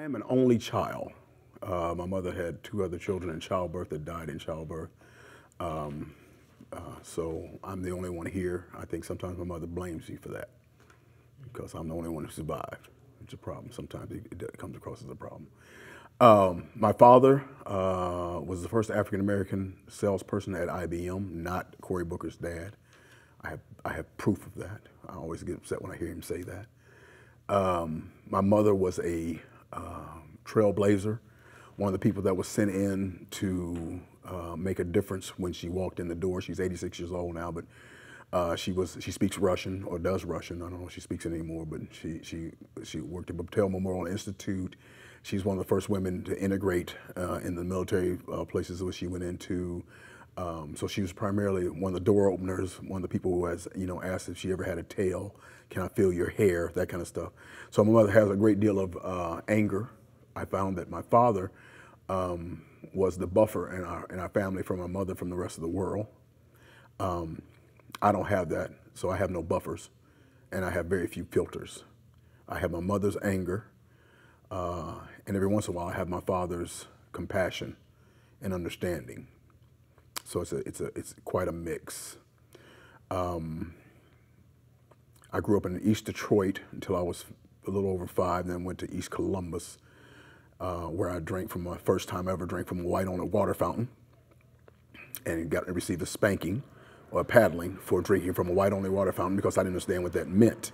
I am an only child. Uh, my mother had two other children in childbirth that died in childbirth. Um, uh, so I'm the only one here. I think sometimes my mother blames me for that because I'm the only one who survived. It's a problem. Sometimes it, it comes across as a problem. Um, my father uh, was the first African American salesperson at IBM, not Cory Booker's dad. I have, I have proof of that. I always get upset when I hear him say that. Um, my mother was a uh, trailblazer, one of the people that was sent in to uh, make a difference when she walked in the door. She's 86 years old now, but uh, she was she speaks Russian or does Russian. I don't know if she speaks it anymore, but she she she worked at Battelle Memorial Institute. She's one of the first women to integrate uh, in the military uh, places that she went into. Um, so she was primarily one of the door openers, one of the people who has, you know, asked if she ever had a tail, can I feel your hair, that kind of stuff. So my mother has a great deal of uh, anger. I found that my father um, was the buffer in our, in our family from my mother from the rest of the world. Um, I don't have that, so I have no buffers, and I have very few filters. I have my mother's anger, uh, and every once in a while I have my father's compassion and understanding. So it's a, it's a, it's quite a mix. Um, I grew up in East Detroit until I was a little over five, then went to East Columbus, uh, where I drank from my first time ever drank from a white on a water fountain, and got received a spanking or paddling for drinking from a white only water fountain because I didn't understand what that meant.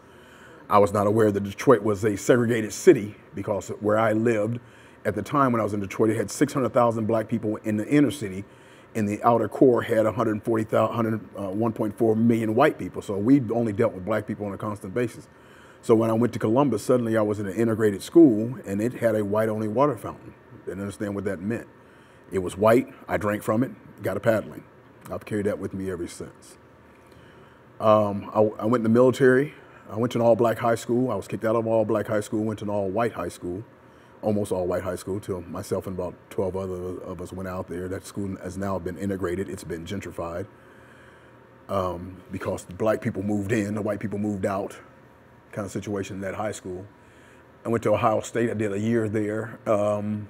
I was not aware that Detroit was a segregated city because where I lived at the time when I was in Detroit, it had 600,000 black people in the inner city and the outer core had 140,000, uh, 1.4 million white people. So we only dealt with black people on a constant basis. So when I went to Columbus, suddenly I was in an integrated school and it had a white only water fountain. Didn't understand what that meant. It was white, I drank from it, got a paddling. I've carried that with me ever since. Um, I, I, went in the military. I went to an all black high school. I was kicked out of all black high school, went to an all white high school almost all white high school till myself and about 12 other of us went out there. That school has now been integrated. It's been gentrified um, because black people moved in, the white people moved out kind of situation in that high school. I went to Ohio State. I did a year there. Um,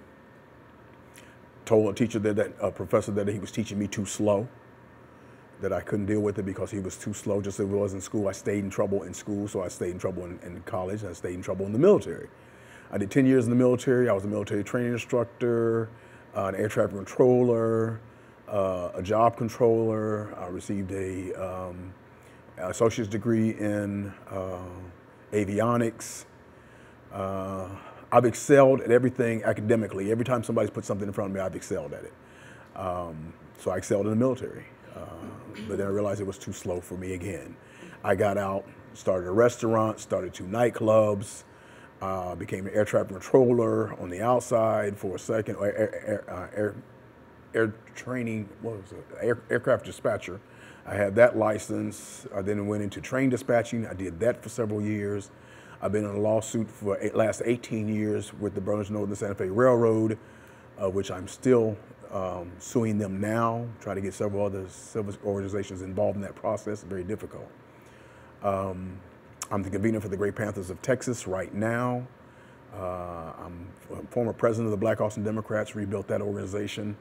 told a teacher that, that a professor that he was teaching me too slow, that I couldn't deal with it because he was too slow, just as it was in school. I stayed in trouble in school, so I stayed in trouble in, in college. I stayed in trouble in the military. I did 10 years in the military. I was a military training instructor, uh, an air traffic controller, uh, a job controller. I received a um, associate's degree in uh, avionics. Uh, I've excelled at everything academically. Every time somebody's put something in front of me, I've excelled at it. Um, so I excelled in the military. Uh, but then I realized it was too slow for me again. I got out, started a restaurant, started two nightclubs, uh, became an air traffic controller on the outside for a second, or air, air, uh, air, air training, what was it, air, aircraft dispatcher. I had that license. I then went into train dispatching. I did that for several years. I've been in a lawsuit for the last 18 years with the Burlington Northern Santa Fe Railroad, uh, which I'm still um, suing them now, trying to get several other civil organizations involved in that process. Very difficult. Um, I'm the convener for the Great Panthers of Texas right now. Uh, I'm former president of the Black Austin Democrats, rebuilt that organization.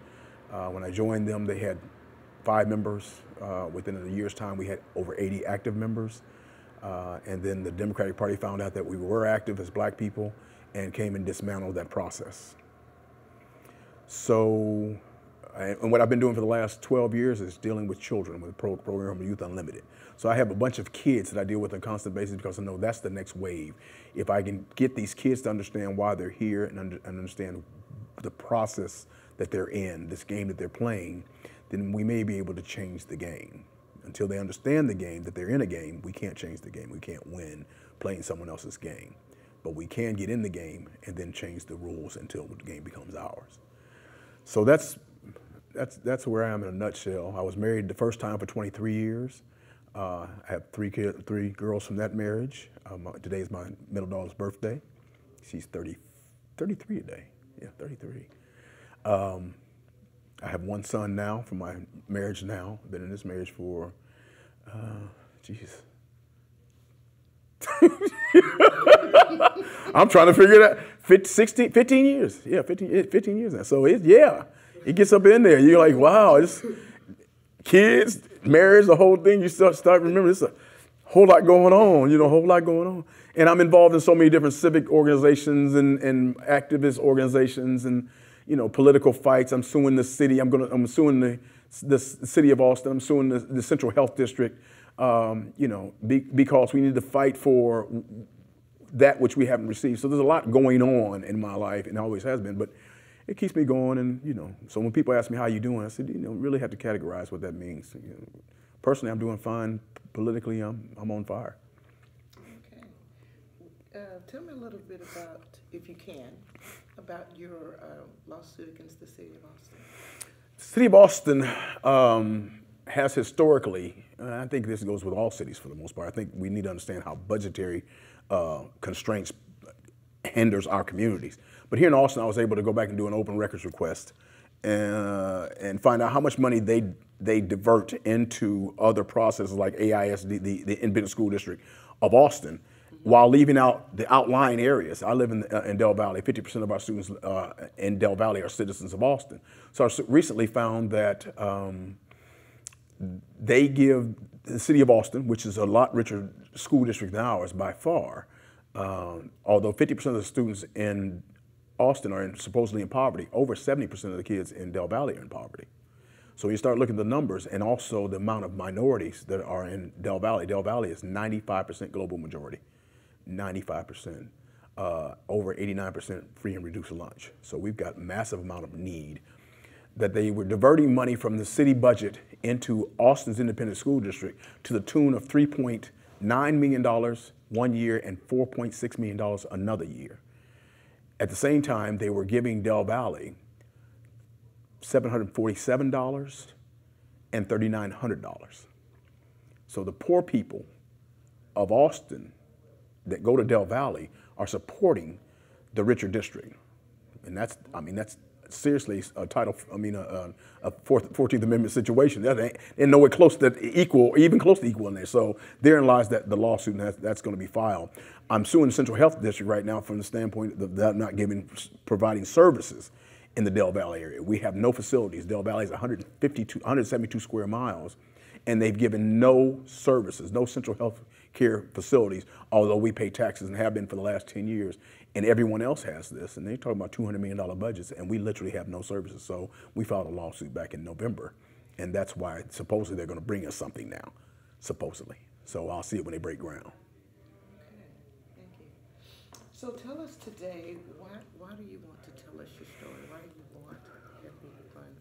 Uh, when I joined them, they had five members. Uh, within a year's time, we had over 80 active members. Uh, and then the Democratic Party found out that we were active as black people and came and dismantled that process. So and what I've been doing for the last 12 years is dealing with children with the program Youth Unlimited. So I have a bunch of kids that I deal with on a constant basis because I know that's the next wave. If I can get these kids to understand why they're here and, under, and understand the process that they're in, this game that they're playing, then we may be able to change the game. Until they understand the game, that they're in a game, we can't change the game. We can't win playing someone else's game. But we can get in the game and then change the rules until the game becomes ours. So that's that's that's where I am in a nutshell. I was married the first time for 23 years. Uh, I have three kids, three girls from that marriage. Um, today is my middle daughter's birthday. She's 30, 33 today. Yeah, 33. Um, I have one son now from my marriage now. Been in this marriage for, uh, I'm trying to figure it out. 15, 16, 15 years. Yeah, 15, 15 years now. So it, yeah, it gets up in there. You're like, wow, it's kids, marriage, the whole thing. You start, start remembering there's a whole lot going on, you know, a whole lot going on. And I'm involved in so many different civic organizations and, and activist organizations and, you know, political fights. I'm suing the city. I'm gonna, I'm suing the, the city of Austin. I'm suing the, the Central Health District, um, you know, be, because we need to fight for that which we haven't received. So there's a lot going on in my life, and always has been, but it keeps me going. And you know, so when people ask me how you doing, I said, you know, really have to categorize what that means. You know, personally, I'm doing fine. Politically, I'm I'm on fire. Okay. Uh, tell me a little bit about, if you can, about your uh, lawsuit against the city of Austin. The city of Austin um, has historically, I think this goes with all cities for the most part. I think we need to understand how budgetary uh, constraints hinders our communities. But here in Austin, I was able to go back and do an open records request uh, and find out how much money they they divert into other processes like AISD, the, the Independent School District of Austin, while leaving out the outlying areas. I live in, uh, in Del Valle. 50% of our students uh, in Del Valle are citizens of Austin. So I recently found that um, they give the city of Austin, which is a lot richer school district than ours by far, um, although 50% of the students in Austin are in, supposedly in poverty, over 70% of the kids in Del Valle are in poverty. So you start looking at the numbers and also the amount of minorities that are in Del Valle. Del Valle is 95% global majority, 95%, uh, over 89% free and reduced lunch. So we've got massive amount of need that they were diverting money from the city budget into Austin's independent school district to the tune of $3.9 million one year and 4.6 million dollars another year. At the same time, they were giving Del Valle $747 and $3,900. So the poor people of Austin that go to Del Valle are supporting the richer district. And that's, I mean, that's seriously a title, I mean, a, a, 14th Amendment situation. That ain't, ain't nowhere close to equal, or even close to equal in there. So therein lies that the lawsuit that's, that's going to be filed. I'm suing the Central Health District right now from the standpoint of them not giving, providing services in the Del Valle area. We have no facilities. Del Valle is 152, 172 square miles, and they've given no services, no central health care facilities, although we pay taxes and have been for the last 10 years. And everyone else has this, and they're talking about $200 million budgets, and we literally have no services. So we filed a lawsuit back in November, and that's why supposedly they're going to bring us something now, supposedly. So I'll see it when they break ground. So tell us today, why, why do you want to tell us your story? Why do you want everyone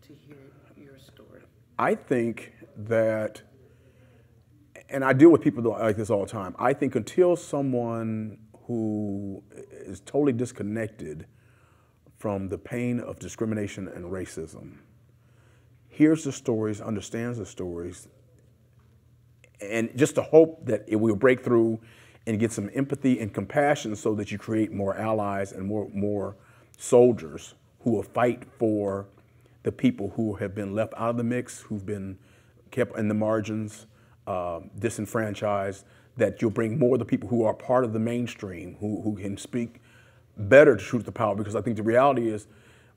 to hear your story? I think that and I deal with people like this all the time. I think until someone who is totally disconnected from the pain of discrimination and racism hears the stories, understands the stories, and just to hope that it will break through and get some empathy and compassion so that you create more allies and more, more soldiers who will fight for the people who have been left out of the mix, who've been kept in the margins, uh, disenfranchised, that you'll bring more of the people who are part of the mainstream, who, who can speak better to truth to power. Because I think the reality is,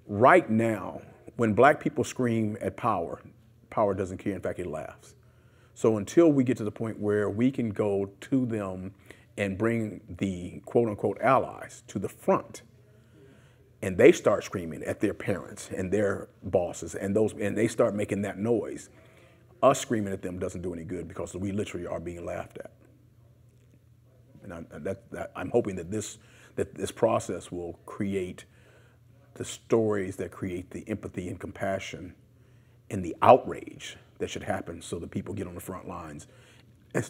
right now, when black people scream at power, power doesn't care. In fact, it laughs. So until we get to the point where we can go to them and bring the quote unquote allies to the front, and they start screaming at their parents and their bosses and those and they start making that noise us screaming at them doesn't do any good because we literally are being laughed at. And I, that, that, I'm hoping that this, that this process will create the stories that create the empathy and compassion and the outrage that should happen so that people get on the front lines and,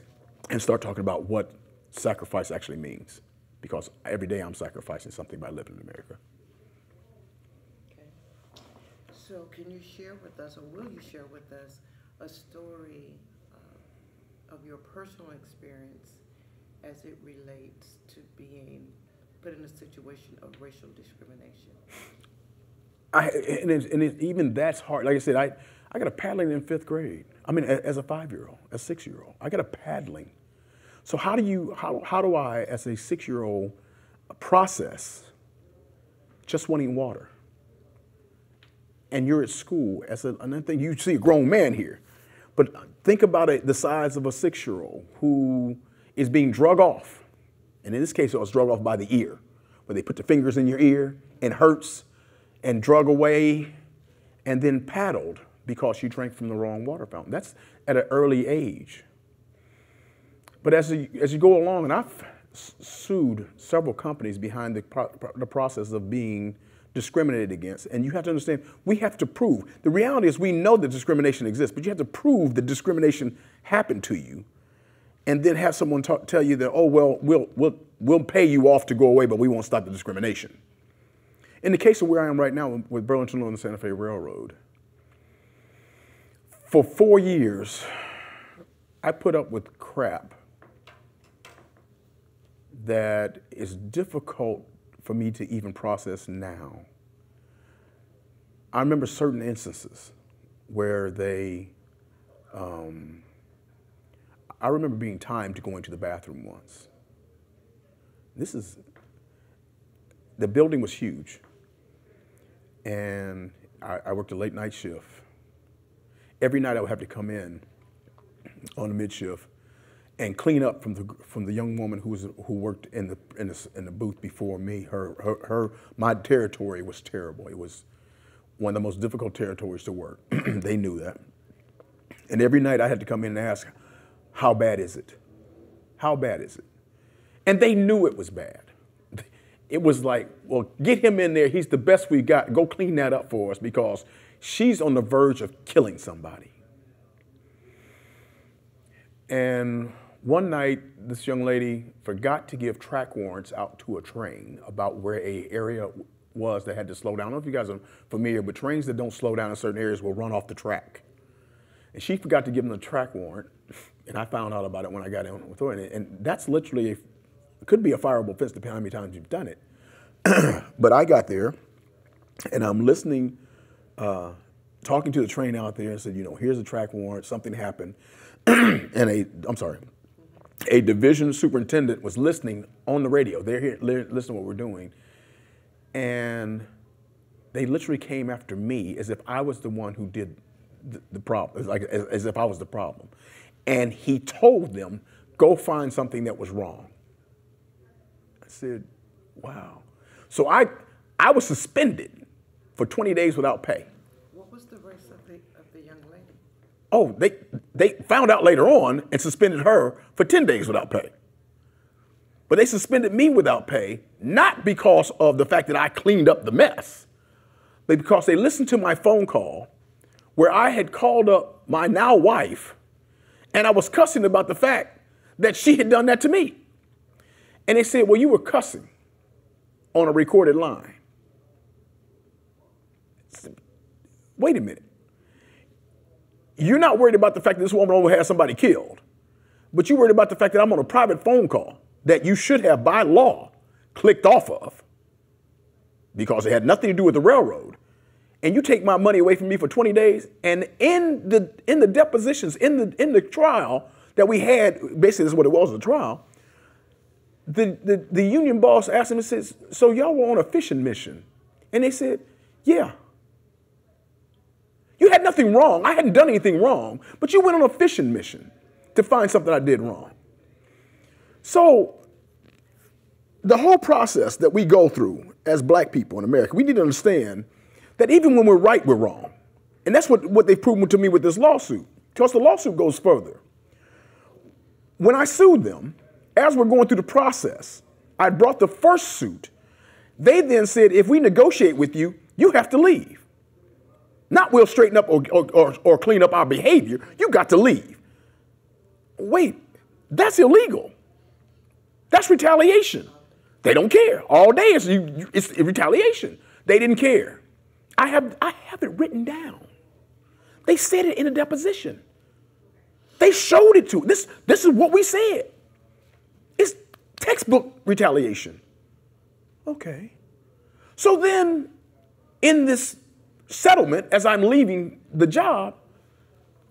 and start talking about what sacrifice actually means. Because every day I'm sacrificing something by living in America. Okay. So can you share with us, or will you share with us, a story uh, of your personal experience as it relates to being put in a situation of racial discrimination? I, and, it, and it, even that's hard. Like I said, I, I got a paddling in fifth grade. I mean, as a five-year-old, a six-year-old, I got a paddling. So how do you how, how do I as a six year old process just wanting water? And you're at school as a, another thing you see a grown man here, but think about it the size of a six year old who is being drug off, and in this case it was drug off by the ear, where they put the fingers in your ear and hurts, and drug away, and then paddled because you drank from the wrong water fountain. That's at an early age. But as you, as you go along, and I've sued several companies behind the, pro the process of being discriminated against. And you have to understand, we have to prove. The reality is, we know that discrimination exists, but you have to prove that discrimination happened to you. And then have someone talk, tell you that, oh, well, we'll, we'll, we'll pay you off to go away, but we won't stop the discrimination. In the case of where I am right now with Burlington and the Santa Fe Railroad, for four years, I put up with crap that is difficult for me to even process now. I remember certain instances where they, um, I remember being timed to go into the bathroom once. This is, the building was huge. And I, I worked a late night shift. Every night I would have to come in on the mid shift and clean up from the from the young woman who was who worked in the in the, in the booth before me. Her, her her my territory was terrible. It was one of the most difficult territories to work. they knew that. And every night I had to come in and ask, "How bad is it? How bad is it?" And they knew it was bad. It was like, "Well, get him in there. He's the best we got. Go clean that up for us because she's on the verge of killing somebody." And one night, this young lady forgot to give track warrants out to a train about where a area was that had to slow down. I don't know if you guys are familiar, but trains that don't slow down in certain areas will run off the track. And she forgot to give them the track warrant, and I found out about it when I got in with her. And that's literally, a, could be a fireable offense depending on how many times you've done it. but I got there, and I'm listening, uh, talking to the train out there, and said, you know, here's a track warrant, something happened. and a, I'm sorry, a division superintendent was listening on the radio. They're here, listening to what we're doing. And they literally came after me as if I was the one who did the, the problem, like as, as if I was the problem. And he told them, go find something that was wrong. I said, wow. So I, I was suspended for 20 days without pay. What was the race of the, of the young lady? Oh, they, they found out later on and suspended her for 10 days without pay. But they suspended me without pay, not because of the fact that I cleaned up the mess, but because they listened to my phone call where I had called up my now wife and I was cussing about the fact that she had done that to me. And they said, Well, you were cussing on a recorded line. Wait a minute. You're not worried about the fact that this woman over has somebody killed, but you're worried about the fact that I'm on a private phone call that you should have, by law, clicked off of because it had nothing to do with the railroad. And you take my money away from me for 20 days. And in the in the depositions, in the in the trial that we had, basically this is what it was, a trial. The, the, the union boss asked him and says, So y'all were on a fishing mission? And they said, Yeah. You had nothing wrong. I hadn't done anything wrong, but you went on a fishing mission to find something I did wrong. So, the whole process that we go through as black people in America, we need to understand that even when we're right, we're wrong. And that's what, what they've proven to me with this lawsuit, because the lawsuit goes further. When I sued them, as we're going through the process, I brought the first suit. They then said, if we negotiate with you, you have to leave. Not we'll straighten up or, or, or, clean up our behavior. You got to leave. Wait, that's illegal. That's retaliation. They don't care. All day it's, it's retaliation. They didn't care. I have, I have it written down. They said it in a deposition. They showed it to this. This is what we said. It's textbook retaliation. Okay. So then, in this settlement as I'm leaving the job,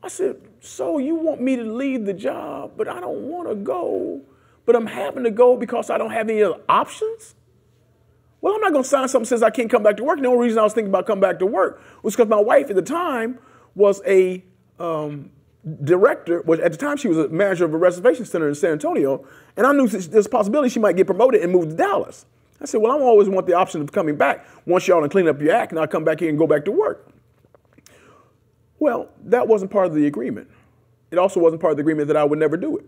I said, So you want me to leave the job, but I don't want to go, but I'm having to go because I don't have any other options? Well, I'm not going to sign something that says I can't come back to work. The only reason I was thinking about coming back to work was because my wife at the time was a um, director. Well, at the time she was a manager of a reservation center in San Antonio, and I knew a possibility she might get promoted and move to Dallas. I said, well, I always want the option of coming back once y'all clean up your act, and I'll come back here and go back to work. Well, that wasn't part of the agreement. It also wasn't part of the agreement that I would never do it.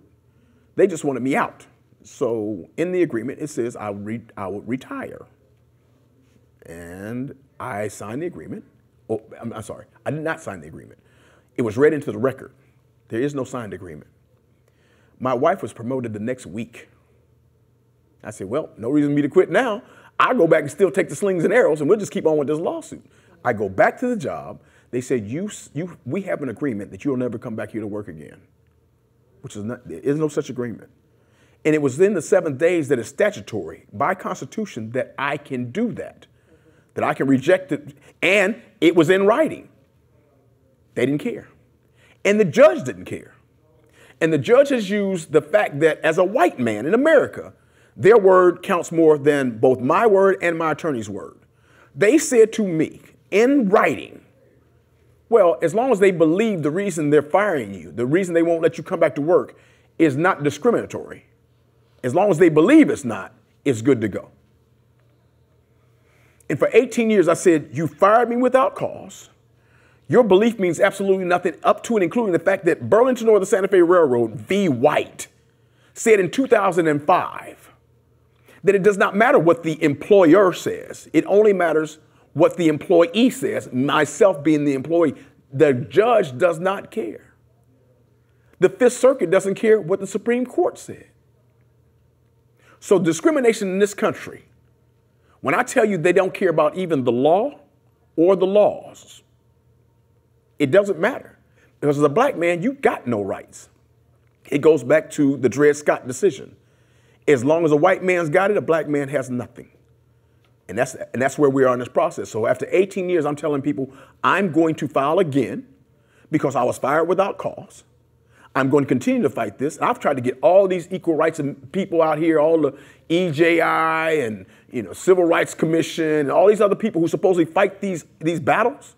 They just wanted me out. So in the agreement, it says I, re- I would retire. And I signed the agreement. Oh, I'm, I'm sorry, I did not sign the agreement. It was read into the record. There is no signed agreement. My wife was promoted the next week. I said, well, no reason for me to quit now. I'll go back and still take the slings and arrows and we'll just keep on with this lawsuit. I go back to the job. They said, you, you, we have an agreement that you'll never come back here to work again, which is not, there is no such agreement. And it was in the seven days that is statutory by constitution that I can do that, that I can reject it. And it was in writing. They didn't care. And the judge didn't care. And the judge has used the fact that as a white man in America, their word counts more than both my word and my attorney's word. They said to me in writing, well, as long as they believe the reason they're firing you, the reason they won't let you come back to work is not discriminatory. As long as they believe it's not, it's good to go. And for 18 years, I said, You fired me without cause. Your belief means absolutely nothing, up to and including the fact that Burlington Northern Santa Fe Railroad v. White said in 2005 that it does not matter what the employer says, it only matters what the employee says, myself being the employee. The judge does not care. The Fifth Circuit doesn't care what the Supreme Court said. So, discrimination in this country, when I tell you they don't care about even the law or the laws, it doesn't matter. Because as a black man, you got no rights. It goes back to the Dred Scott decision. As long as a white man's got it, a black man has nothing. And that's, and that's where we are in this process. So after 18 years, I'm telling people I'm going to file again because I was fired without cause. I'm going to continue to fight this. I've tried to get all these equal rights and people out here, all the EJI and you know Civil Rights Commission and all these other people who supposedly fight these, these battles.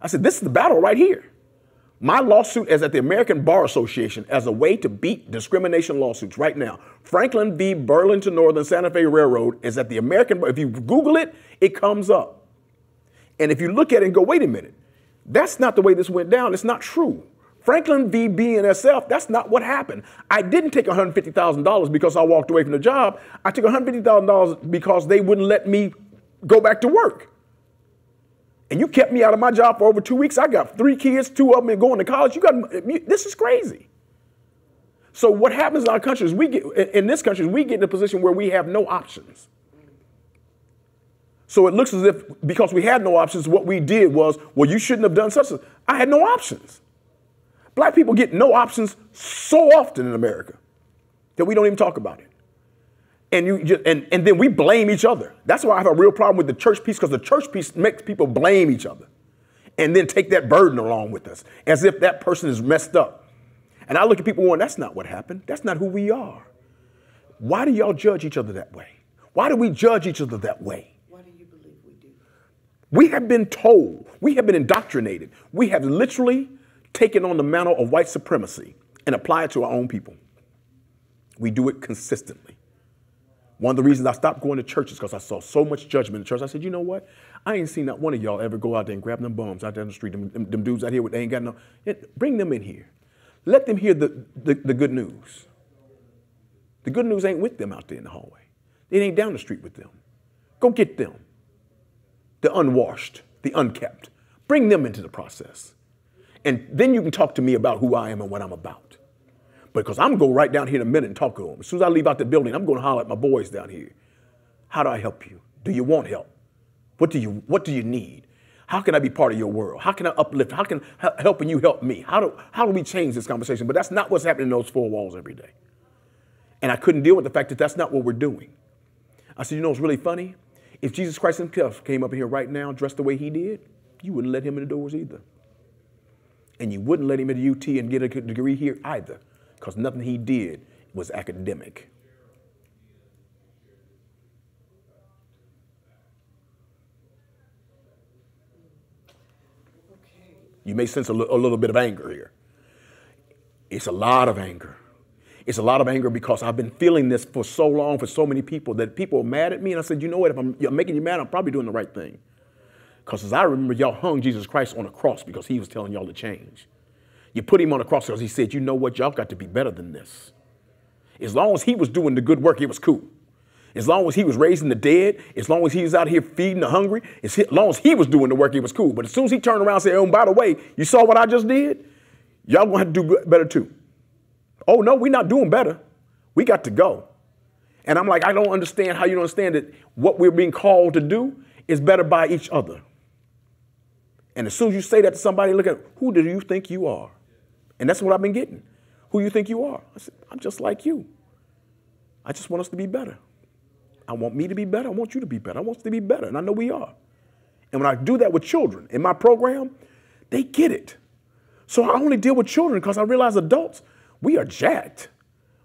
I said, this is the battle right here. My lawsuit is at the American Bar Association as a way to beat discrimination lawsuits right now. Franklin v. Burlington Northern Santa Fe Railroad is at the American Bar. If you Google it, it comes up. And if you look at it and go, wait a minute, that's not the way this went down. It's not true. Franklin v. BNSF, that's not what happened. I didn't take $150,000 because I walked away from the job. I took $150,000 because they wouldn't let me go back to work and you kept me out of my job for over two weeks. I got three kids, two of them going to college. You got this is crazy. So what happens in our country is we get in this country we get in a position where we have no options. So it looks as if because we had no options, what we did was, well, you shouldn't have done such. A, I had no options. Black people get no options so often in America that we don't even talk about it and you just, and, and then we blame each other. That's why I have a real problem with the church piece because the church piece makes people blame each other and then take that burden along with us as if that person is messed up. And I look at people going, that's not what happened. That's not who we are. Why do y'all judge each other that way? Why do we judge each other that way? Why do you believe we do? We have been told, we have been indoctrinated. We have literally taken on the mantle of white supremacy and applied it to our own people. We do it consistently. One of the reasons I stopped going to church is because I saw so much judgment in church. I said, you know what? I ain't seen not one of y'all ever go out there and grab them bums out there in the street, them, them, them dudes out here with they ain't got no. Bring them in here. Let them hear the, the, the good news. The good news ain't with them out there in the hallway. It ain't down the street with them. Go get them. The unwashed, the unkept. Bring them into the process. And then you can talk to me about who I am and what I'm about. Because I'm going right down here in a minute and talk to them. As soon as I leave out the building, I'm going to holler at my boys down here. How do I help you? Do you want help? What do you, what do you need? How can I be part of your world? How can I uplift? How can helping you help me? How do, how do we change this conversation? But that's not what's happening in those four walls every day. And I couldn't deal with the fact that that's not what we're doing. I said, you know it's really funny? If Jesus Christ himself came up in here right now dressed the way he did, you wouldn't let him in the doors either. And you wouldn't let him at UT and get a degree here either, because nothing he did was academic. Okay. You may sense a, little bit of anger here. It's a lot of anger. It's a lot of anger because I've been feeling this for so long for so many people that people are mad at me. And I said, you know what? If I'm, I'm making you mad, I'm probably doing the right thing. Because as I remember, y'all hung Jesus Christ on a cross because he was telling y'all to change. You put him on the cross because he said, you know what? Y'all got to be better than this. As long as he was doing the good work, it was cool. As long as he was raising the dead, as long as he was out here feeding the hungry, as long as he was doing the work, it was cool. But as soon as he turned around and said, oh, by the way, you saw what I just did? Y'all gonna have to do better too. Oh, no, we're not doing better. We got to go. And I'm like, I don't understand how you don't understand that what we're being called to do is better by each other. And as soon as you say that to somebody, look at who do you think you are? And that's what I've been getting. Who you think you are? I said, I'm just like you. I just want us to be better. I want me to be better. I want you to be better. I want us to be better. And I know we are. And when I do that with children in my program, they get it. So I only deal with children because I realize adults, we are jacked.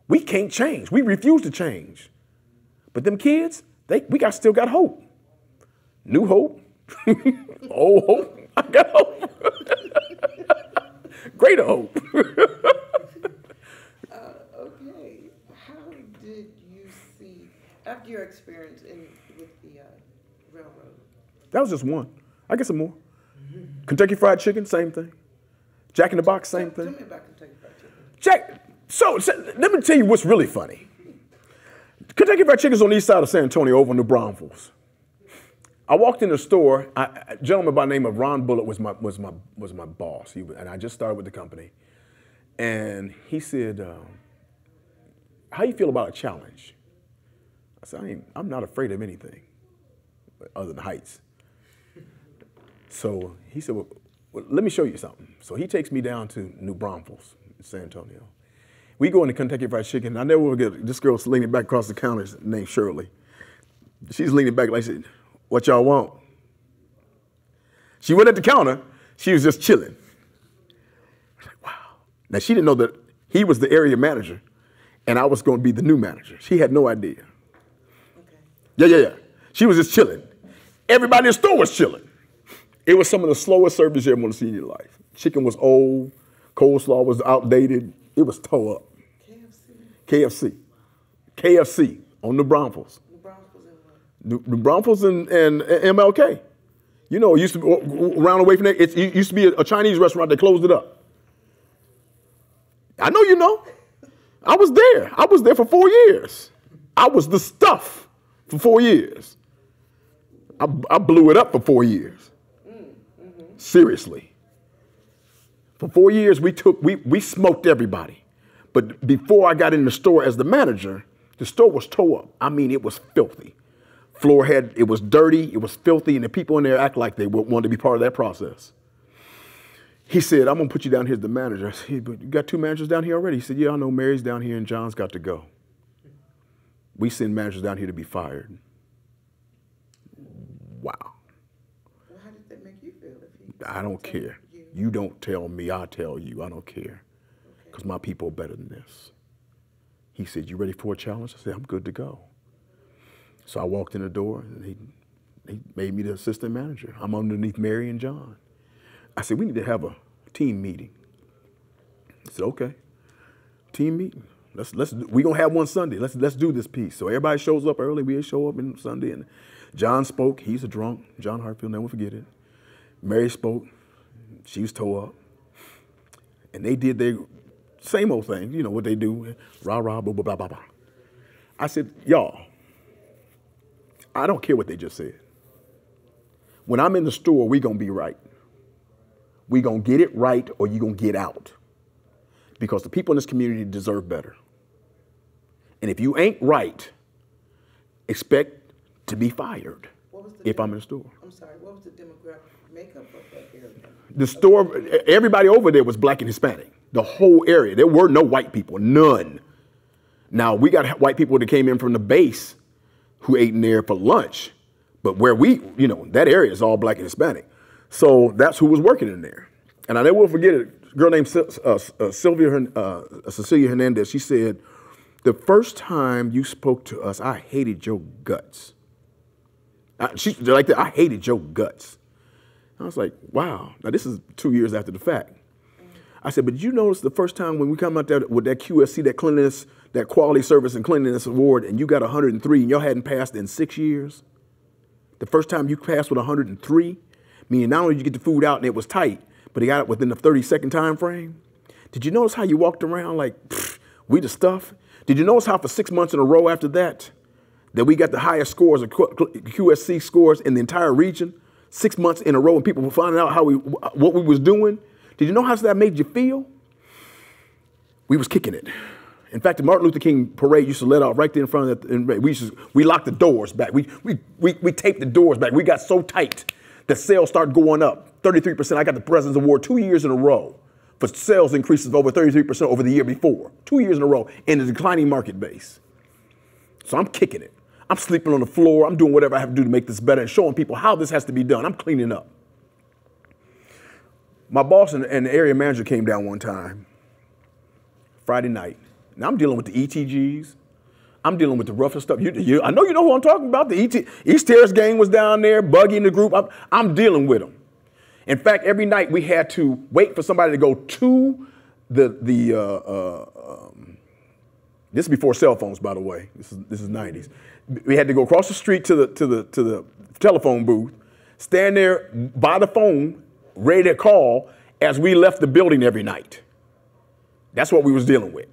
We can't change. We refuse to change. But them kids, they we got still got hope. New hope. Old hope. I got hope. Greater hope. Uh, okay, how did you see, after your experience in, with the uh, railroad, that was just one. I get some more. Kentucky Fried Chicken, same thing. Jack in the Box, same tell, thing. tell me about Kentucky Fried Chicken. Jack, so, so let me tell you what's really funny. Kentucky Fried Chicken's on the east side of San Antonio over in New Braunfels. I walked in the store. I, a gentleman by the name of Ron Bullitt was my, was my, was my boss. He, and I just started with the company. And he said, um, how you feel about a challenge? I said, I I'm not afraid of anything other than heights. So he said, well, well, let me show you something. So he takes me down to New Braunfels, San Antonio. We go into Kentucky Fried Chicken. I never will get this girl's leaning back across the counter named Shirley. She's leaning back like, she said, what y'all want? She went at the counter. She was just chilling. I was like, wow. Now she didn't know that he was the area manager, and I was going to be the new manager. She had no idea. Okay. Yeah, yeah, yeah. She was just chilling. Everybody in the store was chilling. It was some of the slowest service you ever want to see in your life. Chicken was old, coleslaw was outdated. It was toe up. KFC, KFC. KFC on the Braunfels. New Braunfels and and, MLK. You know, it used to be uh, around away from there. It used to be a, Chinese restaurant. They closed it up. I know you know. I was there. I was there for four years. I was the stuff for four years. I, I blew it up for four years. Seriously. For four years, we took we we smoked everybody. But before I got in the store as the manager, the store was tore up. I mean, it was filthy. Floor had it was dirty, it was filthy, and the people in there act like they wa- wanted to be part of that process. He said, "I'm gonna put you down here as the manager." I said, "But you got two managers down here already." He said, "Yeah, I know. Mary's down here, and John's got to go. We send managers down here to be fired." Wow. Well, how did that make you feel? I don't care. You? You don't tell me, I tell you. I don't care. Because my people are better than this. He said, You ready for a challenge? I said, I'm good to go. So I walked in the door and he, he made me the assistant manager. I'm underneath Mary and John. I said, We need to have a team meeting. He said, Okay. Team meeting. Let's let's we're gonna have one Sunday. Let's let's do this piece. So everybody shows up early. We show up on Sunday and John spoke. He's a drunk. John Hartfield, never forget it. Mary spoke. She was tore up. And they did their same old thing, you know what they do, rah rah, blah blah blah blah. I said, y'all, I don't care what they just said. When I'm in the store, we gonna be right. We gonna get it right, or you gonna get out. Because the people in this community deserve better. And if you ain't right, expect to be fired if I'm in the store. I'm sorry, what was the demographic makeup of that area? The store, everybody over there was black and Hispanic. The whole area. There were no white people, none. Now, we got white people that came in from the base who ate in there for lunch, but where we, you know, that area is all black and Hispanic. So that's who was working in there. And I never will forget it. girl named uh, uh, Sylvia uh, Cecilia Hernandez. She said, "The first time you spoke to us, I hated your guts." I, she like that. I hated your guts. I was like, "Wow!" Now this is two years after the fact. I said, "But you notice the first time when we come out there with that QSC, that cleanliness, that quality service and cleanliness award, and you got 103, and y'all hadn't passed in six years. The first time you passed with 103, meaning not only did you get the food out and it was tight, but he got it within the 30 second time frame. Did you notice how you walked around like we the stuff? Did you notice how for six months in a row after that, that we got the highest scores of QSC scores in the entire region, six months in a row, and people were finding out how we what we was doing? Did you know how that made you feel? We was kicking it. In fact, the Martin Luther King parade used to let off right there in front of that. We, we locked the doors back. We, we, we, we taped the doors back. We got so tight the sales started going up 33%. I got the President's Award two years in a row for sales increases of over 33% over the year before, two years in a row in a declining market base. So I'm kicking it. I'm sleeping on the floor. I'm doing whatever I have to do to make this better and showing people how this has to be done. I'm cleaning up. My boss and, and the area manager came down one time, Friday night. Now I'm dealing with the ETGs, I'm dealing with the rougher stuff. You, you, I know you know who I'm talking about. The ET, East Terrace gang was down there, Buggy in the group. I'm, I'm dealing with them. In fact, every night we had to wait for somebody to go to the the. Uh, uh, um, this is before cell phones, by the way. This is this is 90s. We had to go across the street to the to the to the telephone booth, stand there by the phone, ready to call as we left the building every night. That's what we was dealing with.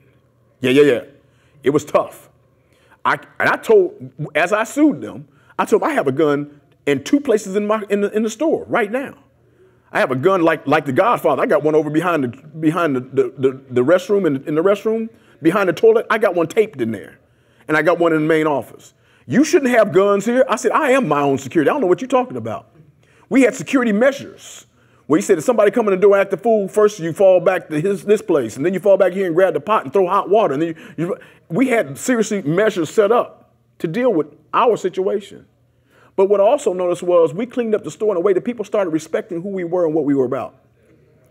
Yeah, yeah, yeah. It was tough. I, and I told, as I sued them, I told them I have a gun in two places in, my, in, the, in the store right now. I have a gun like, like the Godfather. I got one over behind the, behind the, the, the, the restroom, in, in the restroom, behind the toilet. I got one taped in there. And I got one in the main office. You shouldn't have guns here. I said, I am my own security. I don't know what you're talking about. We had security measures. Well, he said, if somebody come in the door act the fool, first you fall back to his, this place, and then you fall back here and grab the pot and throw hot water. And then you, you, we had seriously measures set up to deal with our situation. But what I also noticed was we cleaned up the store in a way that people started respecting who we were and what we were about.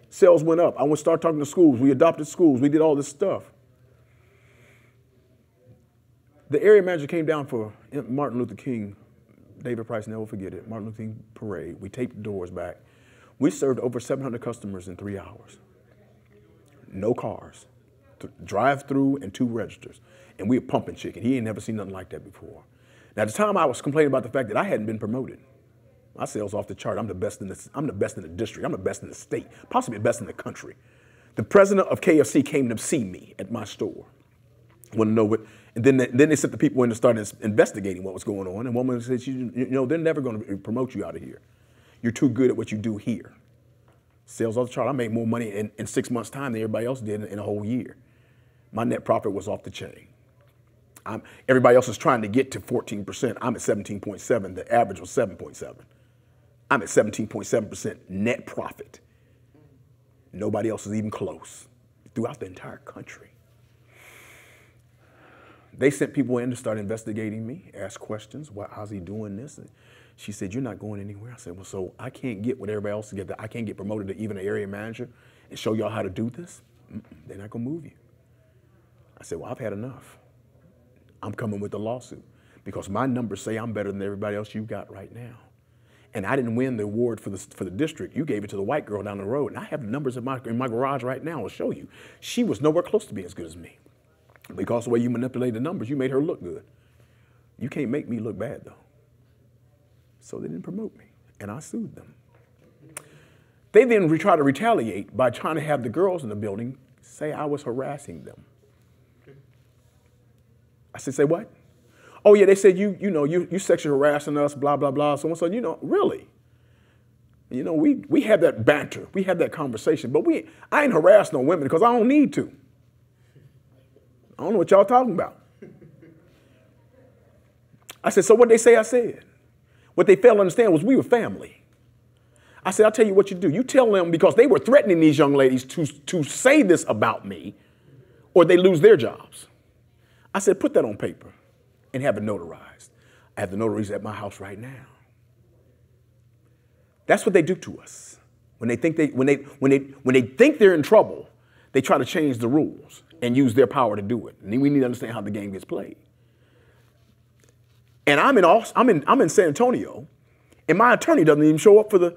Sales went up. I went start talking to schools. We adopted schools. We did all this stuff. The area manager came down for Martin Luther King, David Price, never forget it, Martin Luther King parade. We taped the doors back. We served over 700 customers in three hours. No cars, drive through and two registers. And we were pumping chicken. He ain't never seen nothing like that before. Now, at the time, I was complaining about the fact that I hadn't been promoted. My sales off the chart. I'm the best in the, I'm the best in the district. I'm the best in the state, possibly the best in the country. The president of KFC came to see me at my store. Want to know what? And then then they sent the people in to start investigating what was going on. And one woman said, you know, they're never going to uh, promote you out of here. You're too good at what you do here. Sales off the chart. I made more money in, in six months' time than everybody else did in, in a whole year. My net profit was off the chain. I'm, everybody else is trying to get to 14%. I'm at 17.7. The average was 7.7. I'm at 17.7% net profit. Nobody else is even close throughout the entire country. They sent people in to start investigating me, ask questions. Why, how's he doing this? She said, You're not going anywhere. I said, Well, so I can't get what everybody else get. I can't get promoted to even an area manager and show y'all how to do this. Mm-mm, they're not going to move you. I said, Well, I've had enough. I'm coming with a lawsuit because my numbers say I'm better than everybody else you've got right now. And I didn't win the award for the, for the district. You gave it to the white girl down the road. And I have the numbers in my, in my garage right now. I'll show you. She was nowhere close to being as good as me. Because the way you manipulated the numbers, you made her look good. You can't make me look bad, though. So they didn't promote me, and I sued them. They then try to retaliate by trying to have the girls in the building say I was harassing them. I said, say what? Oh yeah, they said you, you know, you, you sexually harassing us, blah, blah, blah. So and so, you know, really? You know, we, we have that banter, we have that conversation, but we, I ain't harass no women because I don't need to. I don't know what y'all talking about. I said, so what they say I said? What they failed to understand was we were family. I said, I'll tell you what you do. You tell them because they were threatening these young ladies to, to say this about me or they lose their jobs. I said, put that on paper and have it notarized. I have the notaries at my house right now. That's what they do to us When they think they when they when they when they think they're in trouble, they try to change the rules and use their power to do it. And we need to understand how the game gets played. And I'm in I'm in I'm in San Antonio, and my attorney doesn't even show up for the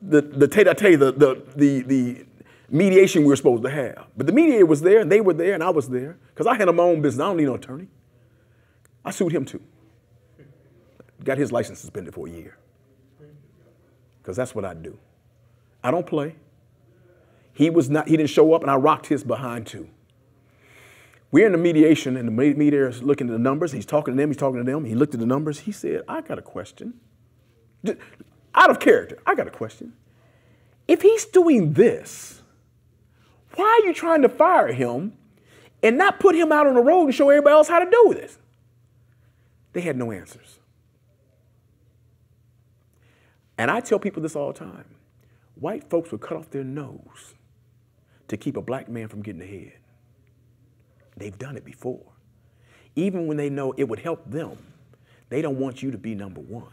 the the tete-a-tete, the, the the the mediation we were supposed to have. But the mediator was there, and they were there, and I was there because I had my own business. I don't need no attorney. I sued him too. Got his license suspended for a year because that's what I do. I don't play. He was not. He didn't show up, and I rocked his behind too. We're in the mediation, and the mediator is looking at the numbers. He's talking to them. He's talking to them. He looked at the numbers. He said, "I got a question." Out of character, I got a question. If he's doing this, why are you trying to fire him and not put him out on the road and show everybody else how to do this? They had no answers. And I tell people this all the time white folks would cut off their nose to keep a black man from getting ahead. They've done it before. Even when they know it would help them, they don't want you to be number one.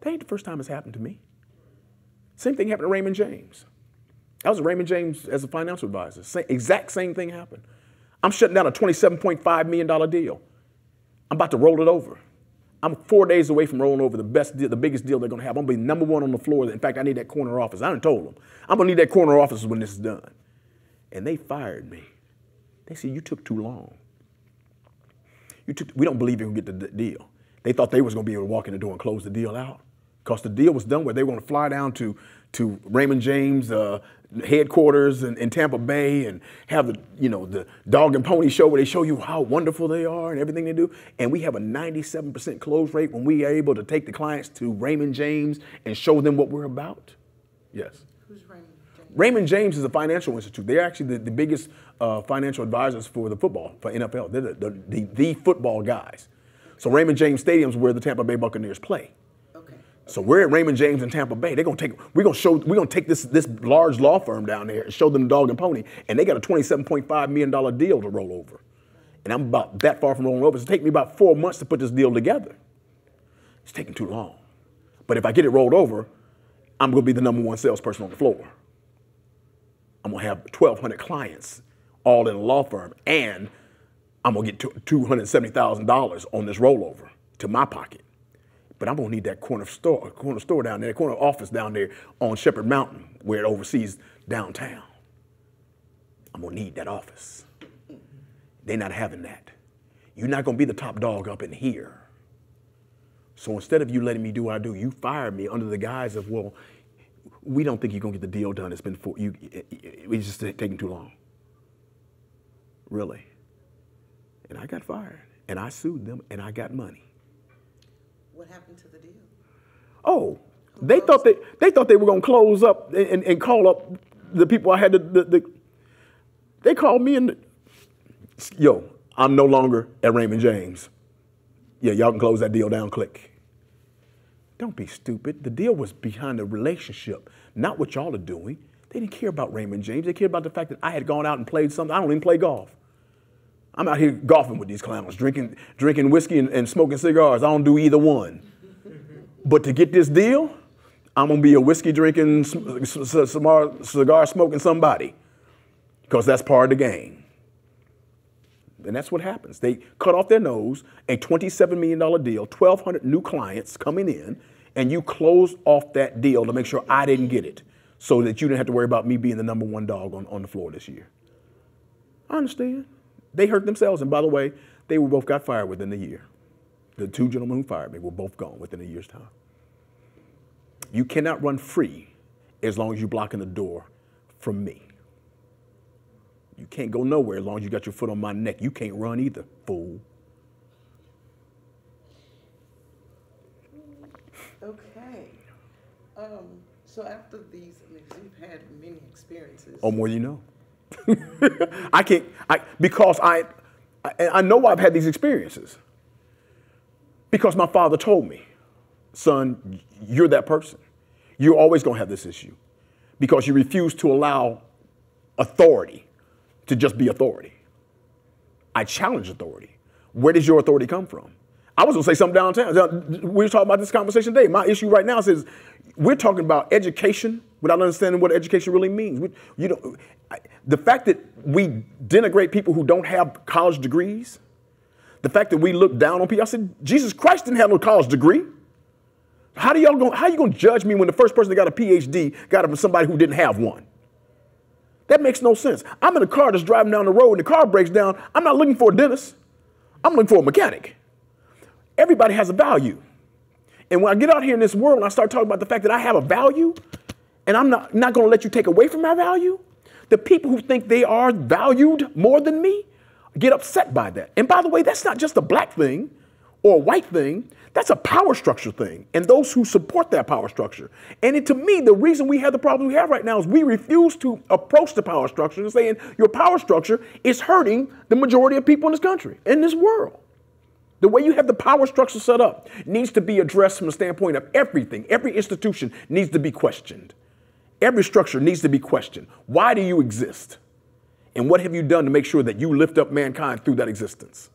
That ain't the first time it's happened to me. Same thing happened to Raymond James. I was Raymond James as a financial advisor. Same, exact same thing happened. I'm shutting down a $27.5 million deal. I'm about to roll it over. I'm four days away from rolling over the best deal, the biggest deal they're gonna have. I'm gonna be number one on the floor. In fact, I need that corner office. I done told them. I'm gonna need that corner office when this is done. And they fired me. They said, you took too long. You took, we don't believe gonna get the deal. They thought they was gonna be able to walk in the door and close the deal out. Because the deal was done where they were gonna fly down to, to Raymond James uh, headquarters in, in, Tampa Bay and have the, you know, the dog and pony show where they show you how wonderful they are and everything they do. And we have a 97% close rate when we are able to take the clients to Raymond James and show them what we're about. Yes. Raymond James? Is a financial institute. They're actually the, the biggest uh, financial advisors for the football, for NFL. They're the, the, the, football guys. So Raymond James Stadium is where the Tampa Bay Buccaneers play. Okay. So we're at Raymond James in Tampa Bay. They're gonna take we're gonna show we're gonna take this this large law firm down there and show them the dog and pony, and they got a $27.5 million deal to roll over. And I'm about that far from rolling over. It's taking me about four months to put this deal together. It's taking too long. But if I get it rolled over, I'm gonna be the number one salesperson on the floor. Gonna have 1,200 clients all in a law firm, and I'm gonna get $270,000 on this rollover to my pocket. But I'm gonna need that corner store, corner store down there, corner office down there on Shepherd Mountain, where it oversees downtown. I'm gonna need that office. They're not having that. You're not gonna be the top dog up in here. So instead of you letting me do what I do, you fired me under the guise of, well, we don't think you're gonna get the deal done. It's been for you. It's just taking too long. Really. And I got fired, and I sued them, and I got money. What happened to the deal? Oh, they thought they they thought they were gonna close up and, and call up the people I had to. The, the, they called me and yo, I'm no longer at Raymond James. Yeah, y'all can close that deal down. Click. Don't be stupid. The deal was behind the relationship, not what y'all are doing. They didn't care about Raymond James. They cared about the fact that I had gone out and played something. I don't even play golf. I'm out here golfing with these clowns, drinking, drinking whiskey and, and smoking cigars. I don't do either one. but to get this deal, I'm gonna be a whiskey drinking, cigar smoking somebody, because that's part of the game. And that's what happens. They cut off their nose, a $27 million deal, 1,200 new clients coming in, and you close off that deal to make sure I didn't get it so that you didn't have to worry about me being the number one dog on, on the floor this year. I understand. They hurt themselves. And by the way, they were both got fired within a year. The two gentlemen who fired me were both gone within a year's time. You cannot run free as long as you're blocking the door from me. You can't go nowhere as long as you got your foot on my neck. You can't run either, fool. Okay. Um, so after these, I mean, you've had many experiences. Oh, more you know. I can't, I, because I, I, I know I've had these experiences. Because my father told me, son, you're that person. You're always going to have this issue because you refuse to allow authority to just be authority. I challenge authority. Where does your authority come from? I was to say something downtown. We were talking about this conversation today. My issue right now is we're talking about education without understanding what education really means. We, you know, the fact that we denigrate people who don't have college degrees, the fact that we look down on people. I said, Jesus Christ didn't have no college degree. How do y'all go, how you gonna judge me when the first person that got a PhD got it from somebody who didn't have one? That makes no sense. I'm in a car that's driving down the road and the car breaks down. I'm not looking for a dentist. I'm looking for a mechanic. Everybody has a value. And when I get out here in this world and I start talking about the fact that I have a value and I'm not, not going to let you take away from my value, the people who think they are valued more than me get upset by that. And by the way, that's not just a black thing or a white thing. That's a power structure thing, and those who support that power structure. And it, to me, the reason we have the problem we have right now is we refuse to approach the power structure and saying your power structure is hurting the majority of people in this country, in this world. The way you have the power structure set up needs to be addressed from the standpoint of everything. Every institution needs to be questioned. Every structure needs to be questioned. Why do you exist? And what have you done to make sure that you lift up mankind through that existence?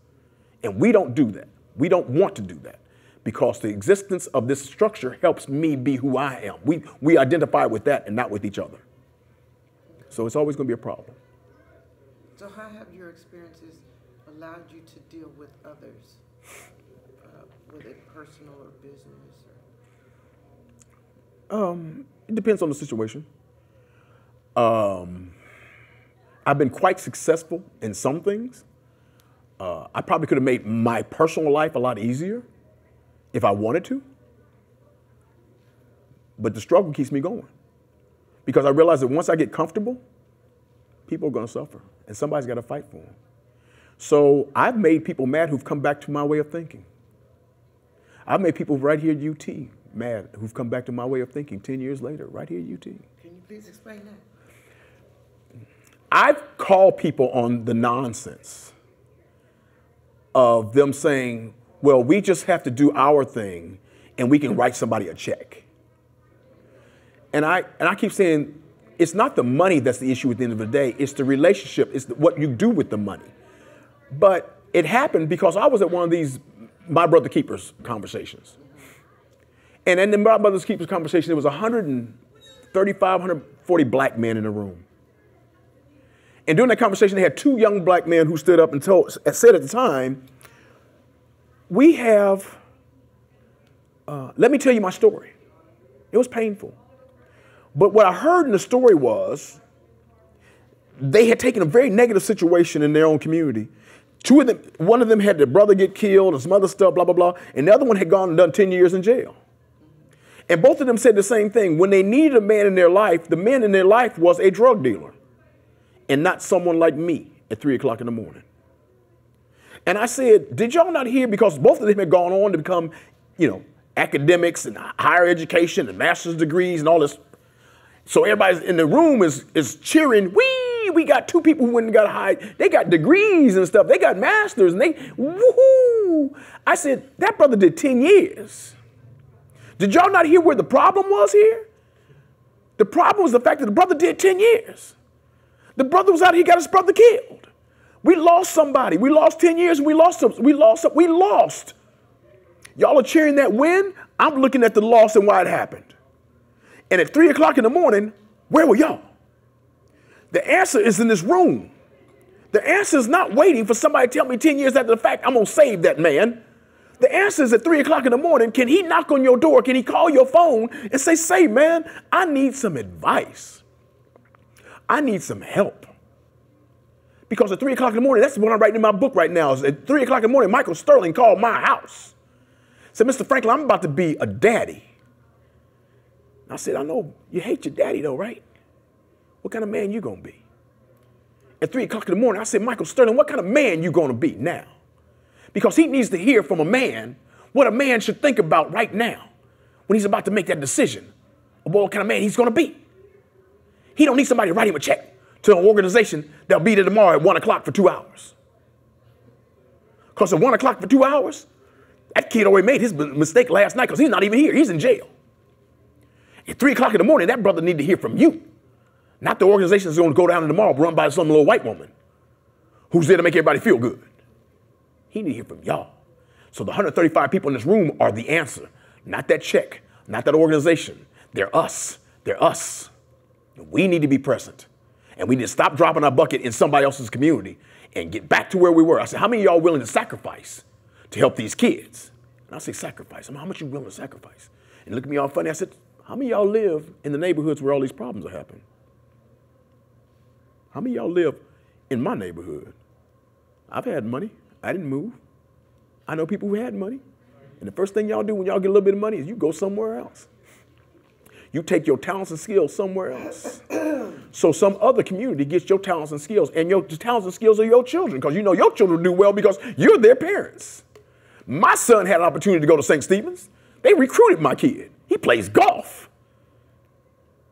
And we don't do that. We don't want to do that because the existence of this structure helps me be who I am. We, we identify with that and not with each other. So it's always going to be a problem. So how have your experiences allowed you to deal with others, uh, whether personal or business? Or? Um, it depends on the situation. Um, I've been quite successful in some things. Uh, I probably could have made my personal life a lot easier if I wanted to. But the struggle keeps me going because I realize that once I get comfortable, people are going to suffer and somebody's got to fight for them. So I've made people mad who've come back to my way of thinking. I've made people right here at UT mad who've come back to my way of thinking 10 years later, right here at UT. Can you please explain that? I've called people on the nonsense of them saying, well, we just have to do our thing and we can write somebody a check. And I, and I keep saying, it's not the money that's the issue at the end of the day, it's the relationship, it's what you do with the money. But it happened because I was at one of these My Brother Keepers conversations. And in the My Brother Keepers conversation, there was 135, 140 black men in the room. And during that conversation, they had two young black men who stood up and told, said at the time, we have, uh, let me tell you my story. It was painful. But what I heard in the story was they had taken a very negative situation in their own community. Two of them, one of them had their brother get killed and some other stuff, blah, blah, blah. And the other one had gone and done 10 years in jail. And both of them said the same thing. When they needed a man in their life, the man in their life was a drug dealer and not someone like me at three o'clock in the morning. And I said, Did y'all not hear? Because both of them had gone on to become, you know, academics and higher education and master's degrees and all this. So everybody in the room is, is cheering, Wee, we got two people who went and got high. They got degrees and stuff. They got masters and they, woohoo. I said, That brother did 10 years. Did y'all not hear where the problem was here? The problem was the fact that the brother did 10 years. The brother was out, he got his brother killed. We lost somebody. We lost 10 years and we lost some. We lost some. We lost. Y'all are cheering that win. I'm looking at the loss and why it happened. And at three o'clock in the morning, where were y'all? The answer is in this room. The answer is not waiting for somebody to tell me 10 years after the fact, I'm going to save that man. The answer is at three o'clock in the morning. Can he knock on your door? Can he call your phone and say, say, man, I need some advice? I need some help. Because at three o'clock in the morning, that's what I'm writing in my book right now. Is at three o'clock in the morning, Michael Sterling called my house. Said, Mr. Franklin, I'm about to be a daddy. I said, I know you hate your daddy though, right? What kind of man you gonna be? At three o'clock in the morning, I said, Michael Sterling, what kind of man you gonna be now? Because he needs to hear from a man what a man should think about right now when he's about to make that decision of what kind of man he's gonna be. He don't need somebody to write him a check to an organization that'll be there tomorrow at one o'clock for two hours. Because at one o'clock for two hours, that kid already made his mistake last night because he's not even here. He's in jail. At three o'clock in the morning, that brother need to hear from you. Not the organization that's going to go down tomorrow run by some little white woman who's there to make everybody feel good. He need to hear from y'all. So the 135 people in this room are the answer. Not that check, not that organization. They're us. They're us. We need to be present. And we need to stop dropping our bucket in somebody else's community and get back to where we were. I said, How many of y'all willing to sacrifice to help these kids? And I say, Sacrifice. I'm mean, how much you willing to sacrifice? And look at me all funny. I said, How many y'all live in the neighborhoods where all these problems are happening? How many y'all live in my neighborhood? I've had money. I didn't move. I know people who had money. And the first thing y'all do when y'all get a little bit of money is you go somewhere else. You take your talents and skills somewhere else. so some other community gets your talents and skills, and your talents and skills are your children, because you know your children do well because you're their parents. My son had an opportunity to go to St. Stephen's. They recruited my kid. He plays golf.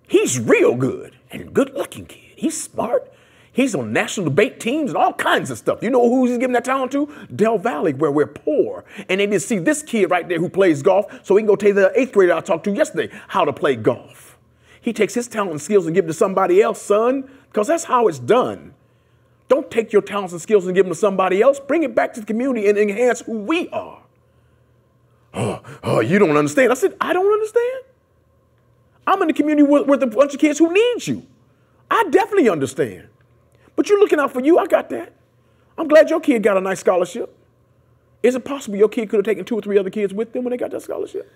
He's real good and good looking kid. He's smart. He's on national debate teams and all kinds of stuff. You know who he's giving that talent to? Del Valle, where we're poor. And they just see this kid right there who plays golf, so he can go tell the eighth grader I talked to yesterday how to play golf. He takes his talent and skills and give it to somebody else, son, because that's how it's done. Don't take your talents and skills and give them to somebody else. Bring it back to the community and enhance who we are. Oh, oh you don't understand. I said, I don't understand. I'm in the community with, with a bunch of kids who need you. I definitely understand. But you're looking out for you. I got that. I'm glad your kid got a nice scholarship. Is it possible your kid could have taken two or three other kids with them when they got that scholarship?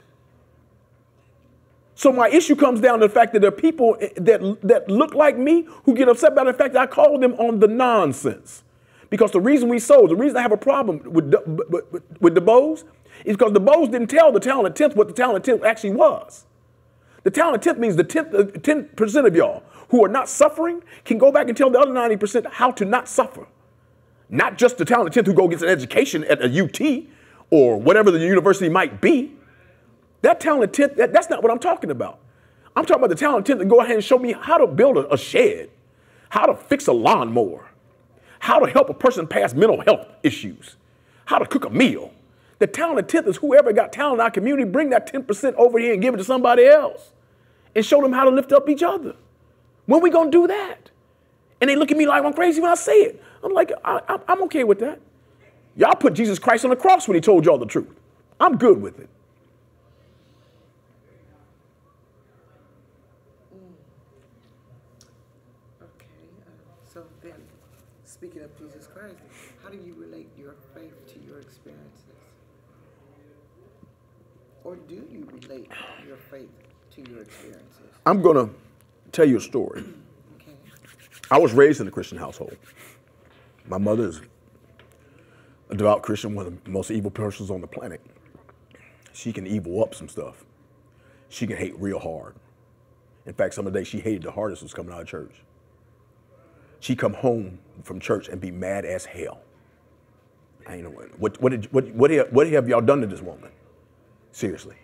So my issue comes down to the fact that there are people eh, that, that look like me who get upset by the fact that I call them on the nonsense. Because the reason we sold, the reason I have a problem with, with, with DuBose is because DuBose didn't tell the talented 10th what the talented 10th actually was. The talented 10th means the 10th, 10% uh, of y'all who are not suffering can go back and tell the other 90% how to not suffer. Not just the talented 10th who go get an education at a UT or whatever the university might be. That talented 10th, that, that's not what I'm talking about. I'm talking about the talented 10th that go ahead and show me how to build a, a shed, how to fix a lawnmower, how to help a person pass mental health issues, how to cook a meal. The talented 10th is whoever got talent in our community, bring that 10% over here and give it to somebody else and show them how to lift up each other. When we gonna do that? And they look at me like I'm crazy when I say it. I'm like, I, am okay with that. Y'all put Jesus Christ on the cross when he told y'all the truth. I'm good with it. Okay, uh, so then, speaking of Jesus Christ, how do you relate your faith to your experiences? Or do you relate your faith to your experiences? I'm gonna tell you a story. Okay. I was raised in a Christian household. My mother is a devout Christian, one of the most evil persons on the planet. She can evil up some stuff. She can hate real hard. In fact, some of the days she hated the hardest was coming out of church. She come home from church and be mad as hell. I ain't know what what did what what what have y'all done to this woman? Seriously.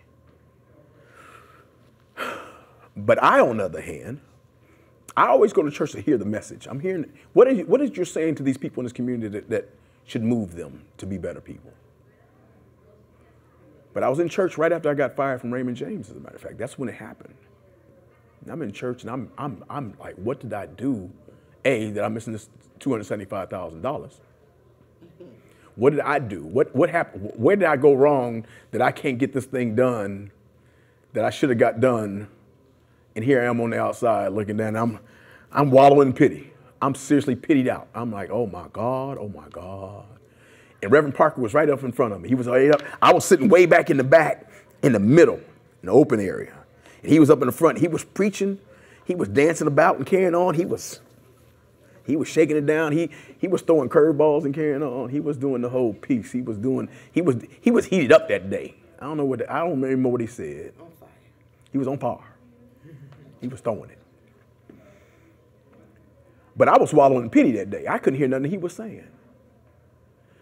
But I, on the other hand, I always go to church to hear the message. I'm hearing what is what is you're saying to these people in this community that, that should move them to be better people. But I was in church right after I got fired from Raymond James, as a matter of fact. That's when it happened. And I'm in church and I'm I'm I'm like, what did I do? A, that I'm missing this $275,000. What did I do? What what happened? Where did I go wrong that I can't get this thing done that I should have got done and here I am on the outside looking down. I'm, I'm wallowing in pity. I'm seriously pitied out. I'm like, oh my God, oh my God. And Reverend Parker was right up in front of me. He was right up. I was sitting way back in the back, in the middle, in the open area. And he was up in the front. He was preaching. He was dancing about and carrying on. He was, he was shaking it down. He he was throwing curveballs and carrying on. He was doing the whole piece. He was doing. He was he was heated up that day. I don't know what. The, I don't remember what he said. He was on par. He was throwing it. But I was swallowing pity that day. I couldn't hear nothing he was saying.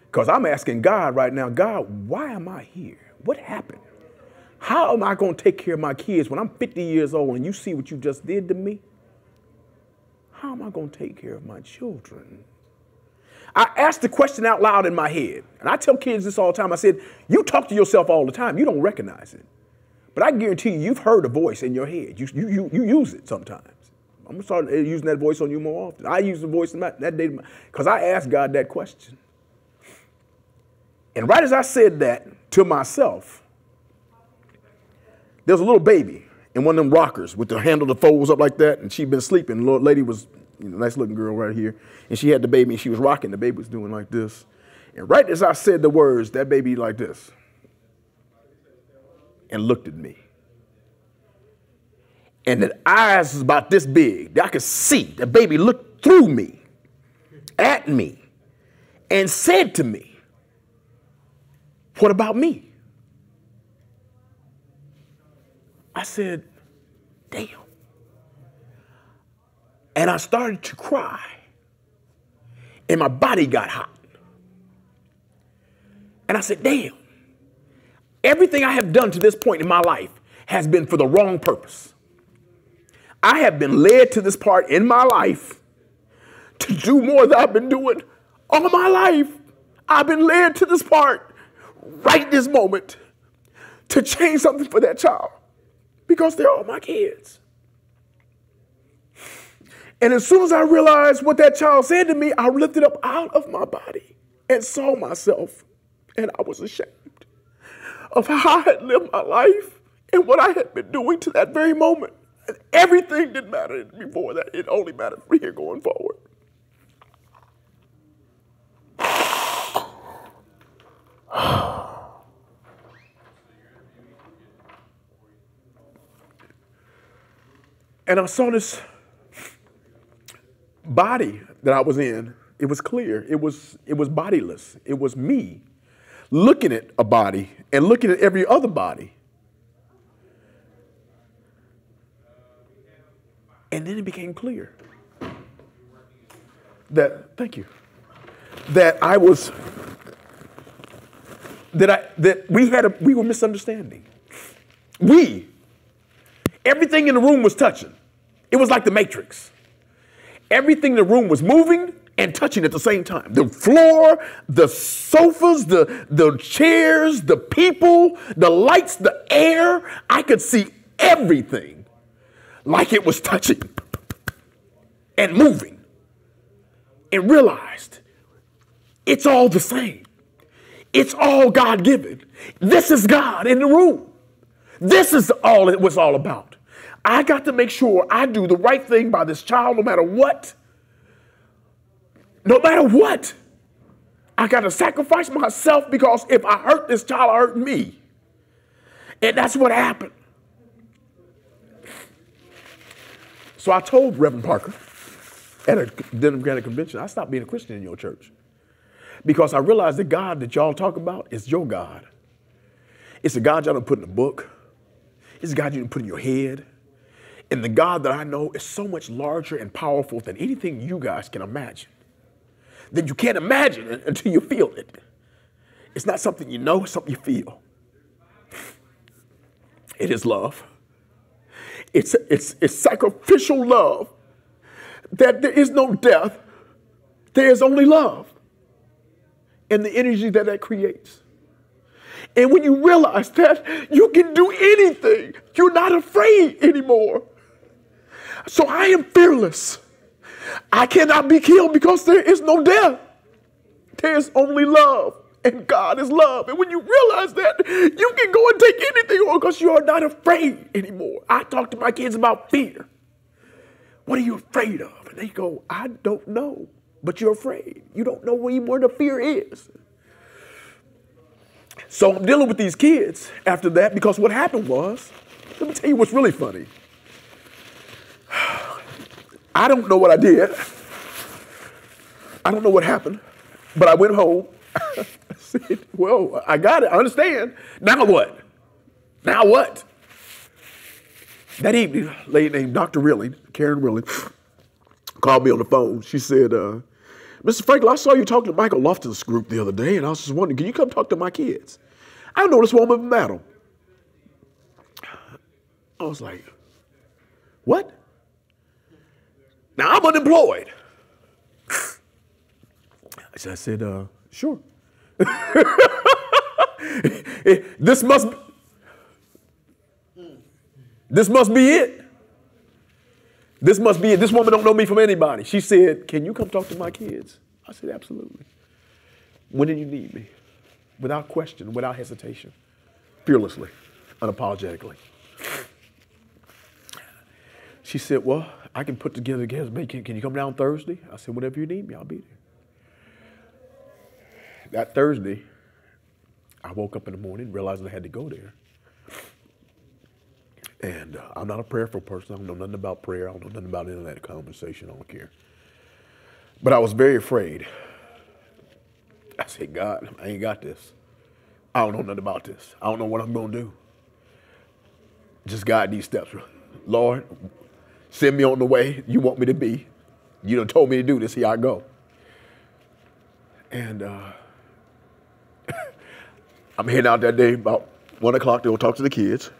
Because I'm asking God right now, God, why am I here? What happened? How am I going to take care of my kids when I'm 50 years old and you see what you just did to me? How am I going to take care of my children? I asked the question out loud in my head. And I tell kids this all the time. I said, You talk to yourself all the time, you don't recognize it. But I guarantee you, you've heard a voice in your head. You, you, you, you use it sometimes. I'm gonna start eh, using that voice on you more often. I use the voice my, that day because I asked God that question. And right as I said that to myself, there's a little baby in one of them rockers with the handle that folds up like that, and she'd been sleeping. The lady was you know, nice looking girl right here, and she had the baby, and she was rocking. The baby was doing like this, and right as I said the words, that baby like this, and looked at me. And the eyes was about this big. I could see the baby looked through me, at me, and said to me, What about me? I said, Damn. And I started to cry. And my body got hot. And I said, Damn. Everything I have done to this point in my life has been for the wrong purpose. I have been led to this part in my life to do more than I've been doing all my life. I've been led to this part right this moment to change something for that child because they're all my kids. And as soon as I realized what that child said to me, I lifted up out of my body and saw myself. And I was ashamed of how I had lived my life and what I had been doing to that very moment. Everything didn't matter before that. It only mattered from here going forward. And I saw this body that I was in. It was clear. It was it was bodiless. It was me looking at a body and looking at every other body. And then it became clear that thank you. That I was that I that we had a we were misunderstanding. We everything in the room was touching. It was like the Matrix. Everything in the room was moving and touching at the same time. The floor, the sofas, the, the chairs, the people, the lights, the air. I could see everything like it was touching and moving and realized it's all the same. It's all God given. This is God in the room. This is all it was all about. I got to make sure I do the right thing by this child no matter what. No matter what. I got to sacrifice myself because if I hurt this child, I hurt me. And that's what happened. So I told Reverend Parker at a Democratic convention, I stopped being a Christian in your church. Because I realized the God that y'all talk about is your God. It's a God y'all don't put in a book. It's a God you didn't put in your head. And the God that I know is so much larger and powerful than anything you guys can imagine. That you can't imagine it until you feel it. It's not something you know, it's something you feel. It is love. It's, it's, it's sacrificial love. That there is no death, there is only love. And the energy that that creates. And when you realize that, you can do anything. You're not afraid anymore. So I am fearless. I cannot be killed because there is no death. There is only love, and God is love. And when you realize that, you can go and take anything on because you are not afraid anymore. I talk to my kids about fear. What are you afraid of? And they go, I don't know, but you're afraid. You don't know where the fear is. So I'm dealing with these kids after that because what happened was, let me tell you what's really funny. I don't know what I did. I don't know what happened, but I went home. I said, Well, I got it. I understand. Now what? Now what? That evening, a lady named Dr. Rilling, Karen Rilling, called me on the phone. She said, uh, Mr. Franklin, I saw you talking to Michael Lofton's group the other day, and I was just wondering, can you come talk to my kids? I know this woman them. I was like, what? Now I'm unemployed. I said, uh, sure. this must this must be it. This must be it. This woman don't know me from anybody. She said, Can you come talk to my kids? I said, Absolutely. When did you need me? Without question, without hesitation, fearlessly, unapologetically. She said, Well, I can put together together. Can, can you come down Thursday? I said, Whatever you need me, I'll be there. That Thursday, I woke up in the morning, realizing I had to go there. And uh, I'm not a prayerful person. I don't know nothing about prayer. I don't know nothing about internet conversation. I don't care. But I was very afraid. I said, God, I ain't got this. I don't know nothing about this. I don't know what I'm going to do. Just guide these steps. Lord, send me on the way you want me to be. You done told me to do this. Here I go. And uh, I'm heading out that day about one o'clock to go talk to the kids.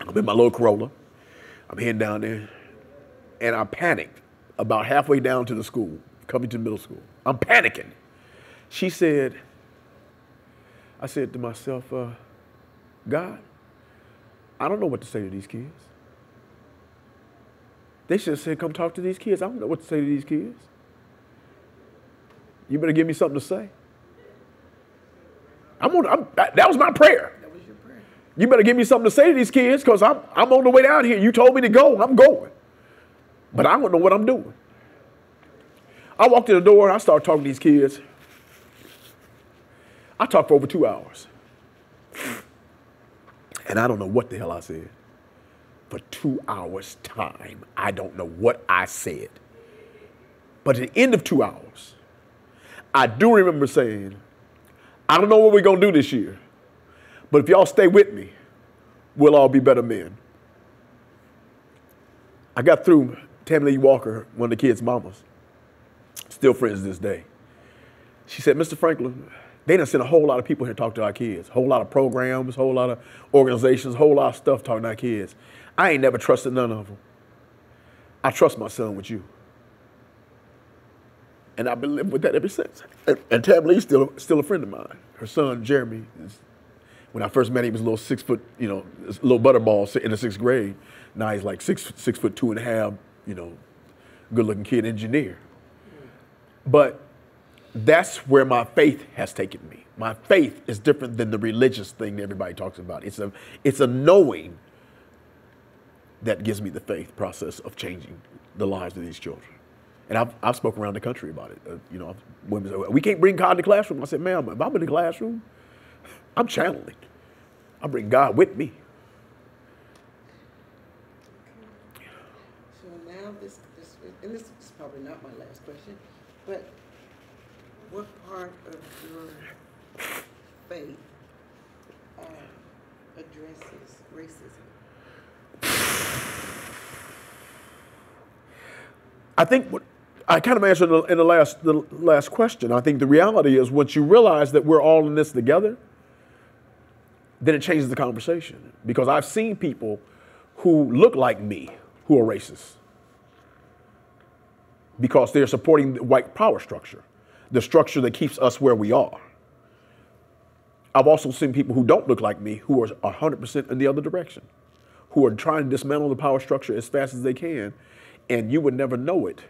I'm in my little Corolla. I'm heading down there, and I panicked about halfway down to the school, coming to middle school. I'm panicking. She said, I said to myself, uh, God, I don't know what to say to these kids. They should have said, come talk to these kids. I don't know what to say to these kids. You better give me something to say. I'm on, I'm, that was my prayer. That was your prayer. You better give me something to say to these kids because I'm, I'm on the way down here. You told me to go. I'm going. But I don't know what I'm doing. I walked in the door and I started talking to these kids. I talked for over two hours. And I don't know what the hell I said. For two hours' time, I don't know what I said. But at the end of two hours, I do remember saying, I don't know what we're going to do this year, but if y'all stay with me, we'll all be better men. I got through Tammy Lee Walker, one of the kids' mamas, still friends to this day. She said, Mr. Franklin, they done sent a whole lot of people here to talk to our kids, a whole lot of programs, a whole lot of organizations, a whole lot of stuff talking to our kids. I ain't never trusted none of them. I trust my son with you. And I've been living with that ever since. And, and Tab Lee's still, still a friend of mine. Her son, Jeremy, is, when I first met him, he was a little six foot, you know, little butterball in the sixth grade. Now he's like six, six foot two and a half, you know, good looking kid, engineer. But that's where my faith has taken me. My faith is different than the religious thing that everybody talks about. It's a, it's a knowing that gives me the faith process of changing the lives of these children. And I've, I've spoken around the country about it. Uh, you know, women say, we can't bring God in the classroom. I said, ma'am, if I'm in the classroom, I'm channeling. I bring God with me. So now this, this, and this is probably not my last question, but what part of your faith uh, addresses racism? I think what I kind of answered in the last the last question. I think the reality is once you realize that we're all in this together, then it changes the conversation. Because I've seen people who look like me who are racist because they're supporting the white power structure, the structure that keeps us where we are. I've also seen people who don't look like me who are 100% in the other direction, who are trying to dismantle the power structure as fast as they can, and you would never know it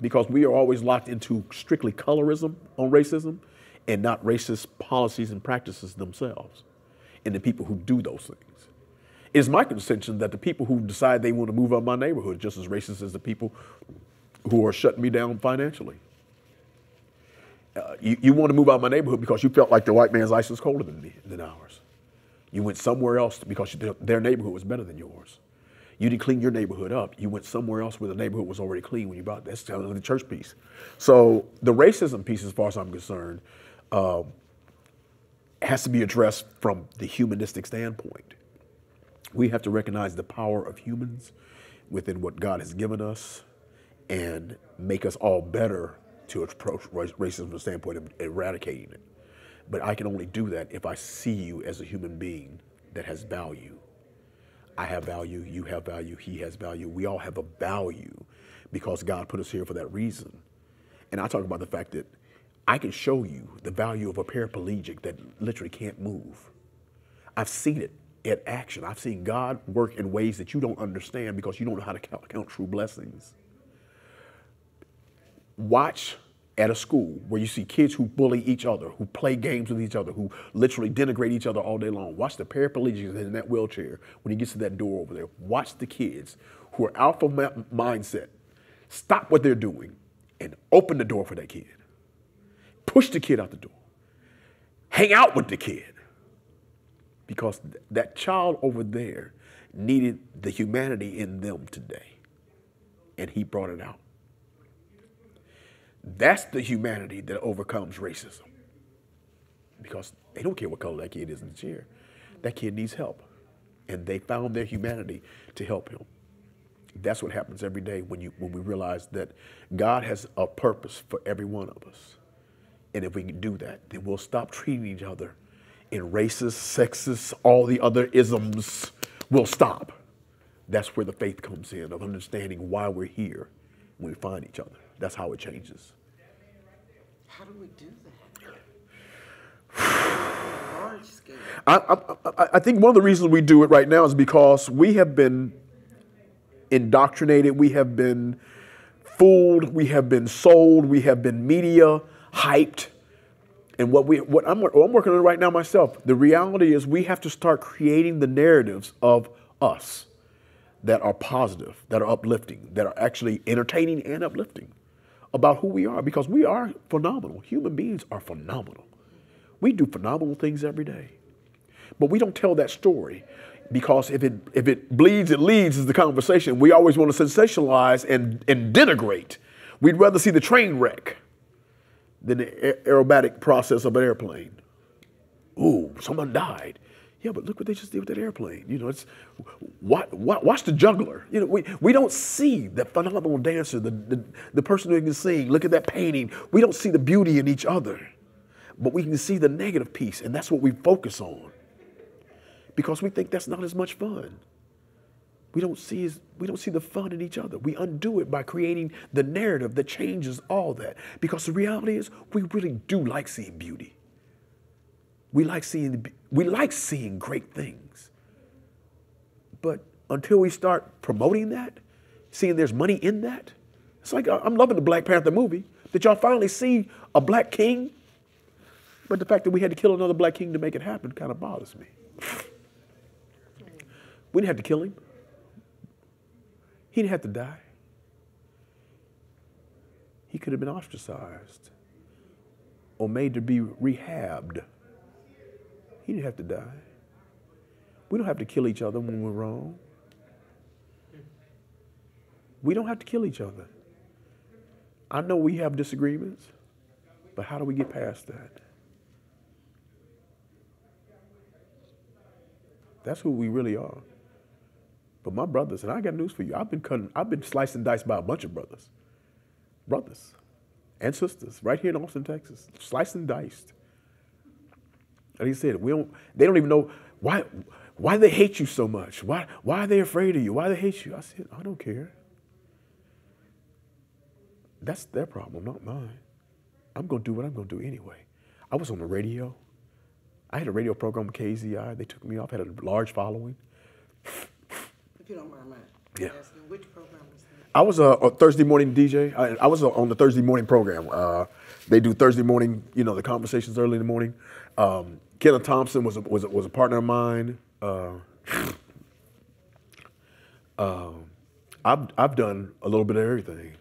because we are always locked into strictly colorism on racism and not racist policies and practices themselves and the people who do those things. It's my contention that the people who decide they want to move out of my neighborhood just as racist as the people who are shutting me down financially. Uh, you, you want to move out of my neighborhood because you felt like the white man's ice was colder than, than ours. You went somewhere else because their neighborhood was better than yours. You didn't clean your neighborhood up. You went somewhere else where the neighborhood was already clean when you brought that's the church piece. So the racism piece, as far as I'm concerned, um, has to be addressed from the humanistic standpoint. We have to recognize the power of humans within what God has given us and make us all better to approach racism from the standpoint of eradicating it. But I can only do that if I see you as a human being that has value. I have value, you have value, he has value. We all have a value because God put us here for that reason. And I talk about the fact that I can show you the value of a paraplegic that literally can't move. I've seen it in action. I've seen God work in ways that you don't understand because you don't know how to count, count true blessings. Watch at a school where you see kids who bully each other, who play games with each other, who literally denigrate each other all day long. Watch the paraplegic in that wheelchair when he gets to that door over there. Watch the kids who are alpha ma- mindset. Stop what they're doing and open the door for that kid. Push the kid out the door. Hang out with the kid. Because th- that child over there needed the humanity in them today. And he brought it out. That's the humanity that overcomes racism. Because they don't care what color that kid is in the chair. That kid needs help. And they found their humanity to help him. That's what happens every day when, you, when we realize that God has a purpose for every one of us. And if we can do that, then we'll stop treating each other in racist, sexist, all the other isms. We'll stop. That's where the faith comes in of understanding why we're here when we find each other. That's how it changes. How do we do that? Large scale. I, I, I- I think one of the reasons we do it right now is because we have been indoctrinated, we have been fooled, we have been sold, we have been media hyped. And what we what I'm, what I'm working on right now myself, the reality is we have to start creating the narratives of us that are positive, that are uplifting, that are actually entertaining and uplifting about who we are because we are phenomenal. Human beings are phenomenal. We do phenomenal things every day. But we don't tell that story because if it if it bleeds, it leads is the conversation. We always want to sensationalize and, and denigrate. We'd rather see the train wreck than the aerobatic process of an airplane. Ooh, someone died. Yeah, but look what they just did with that airplane. You know, it's watch, watch the juggler. You know, we, we don't see the phenomenal dancer, the, the, the person who can sing. Look at that painting. We don't see the beauty in each other, but we can see the negative piece, and that's what we focus on because we think that's not as much fun. We don't see as, we don't see the fun in each other. We undo it by creating the narrative that changes all that. Because the reality is, we really do like seeing beauty. We like seeing we like seeing great things. But until we start promoting that, seeing there's money in that, it's like uh, I'm loving the Black Panther movie. Did y'all finally see a black king? But the fact that we had to kill another black king to make it happen kind of bothers me. We didn't have to kill him. He didn't have to die. He could have been ostracized or made to be rehabbed. He didn't have to die. We don't have to kill each other when we're wrong. We don't have to kill each other. I know we have disagreements, but how do we get past that? That's who we really are. But my brothers, and I got news for you. I've been cutting, I've been sliced and diced by a bunch of brothers. Brothers and sisters right here in Austin, Texas. Sliced and diced. Like he said, we don't they don't even know why why they hate you so much. Why why are they afraid of you? Why they hate you? I said, I don't care. That's their problem, not mine. I'm gonna do what I'm gonna do anyway. I was on the radio. I had a radio program with KAZI. They took me off, had a large following. If you don't mind my Yeah. asking, which program was that? I was a, a Thursday morning DJ. I, I was a, on the Thursday morning program. Uh, they do Thursday morning, you know, the conversations early in the morning. Um, Kenneth Thompson was a, was a, was a partner of mine. Uh, um, I've I've done a little bit of everything.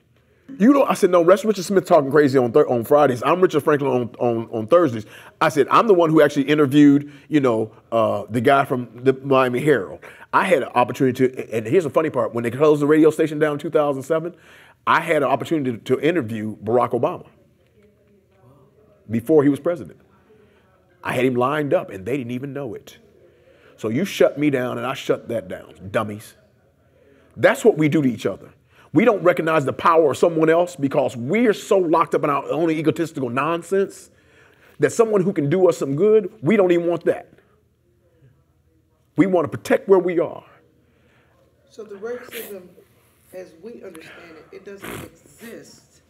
You know, I said no. Rest Richard Smith talking crazy on thir- on Fridays. I'm Richard Franklin on, on on Thursdays. I said I'm the one who actually interviewed, you know, uh, the guy from the Miami Herald. I had an opportunity to, and here's the funny part: when they closed the radio station down in 2007, I had an opportunity to, to interview Barack Obama before he was president. I had him lined up, and they didn't even know it. So you shut me down, and I shut that down, dummies. That's what we do to each other. We don't recognize the power of someone else because we are so locked up in our own egotistical nonsense that someone who can do us some good, we don't even want that. We want to protect where we are. So the racism, as we understand it, it doesn't exist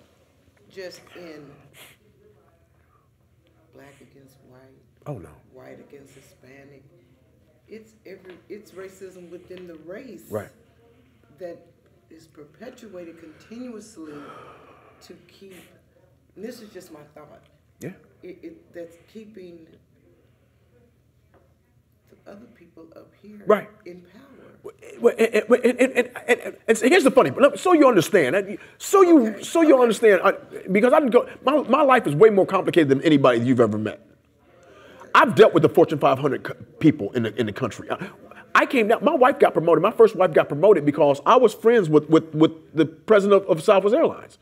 just in black against Oh no. white against Hispanic. It's every, it's racism within the race. Right. That is perpetuated continuously to keep and this is just my thought, Yeah. it, it, that's keeping the other people up here Right. in power. Well, And, and, and, and, here's the funny, so you understand, eh, so you, so you understand, because I go, my, my life is way more complicated than anybody you've ever met. I've dealt with the Fortune 500 people in the, in the country. I, I came down, my wife got promoted. My first wife got promoted because I was friends with, with, with the president of, of Southwest Airlines.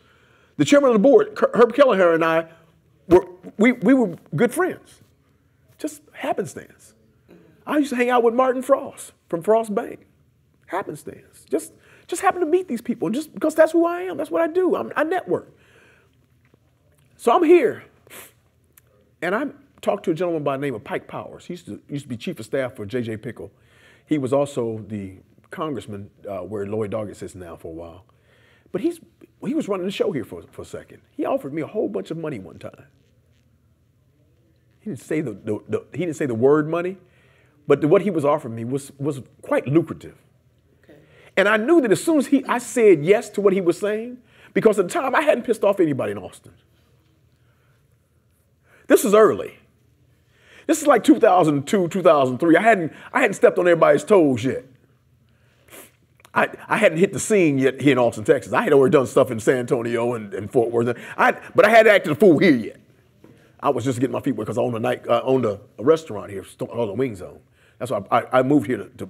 The chairman of the board, Herb Kelleher, and I, were, we, we were good friends. Just happenstance. I used to hang out with Martin Frost from Frost Bank. Happenstance. Just, just happened to meet these people, just because that's who I am. That's what I do. I'm, I network. So I'm here, and I talked to a gentleman by the name of Pike Powers. He used to, used to be chief of staff for J.J. Pickle. He was also the congressman uh, where Lloyd Doggett sits now for a while. But he's, he was running the show here for, for a second. He offered me a whole bunch of money one time. He didn't say the, the, the he didn't say the word money, but the, what he was offering me was, was quite lucrative. Okay, And I knew that as soon as he, I said yes to what he was saying, because at the time I hadn't pissed off anybody in Austin. This is early. This is like 2002, 2003. I hadn't, I hadn't stepped on everybody's toes yet. I, I hadn't hit the scene yet here in Austin, Texas. I had already done stuff in San Antonio and, and Fort Worth. I, but I hadn't acted a fool here yet. I was just getting my feet wet because I owned a night, uh, owned a, a restaurant here called the Wing Zone. That's why I, I moved here to, to,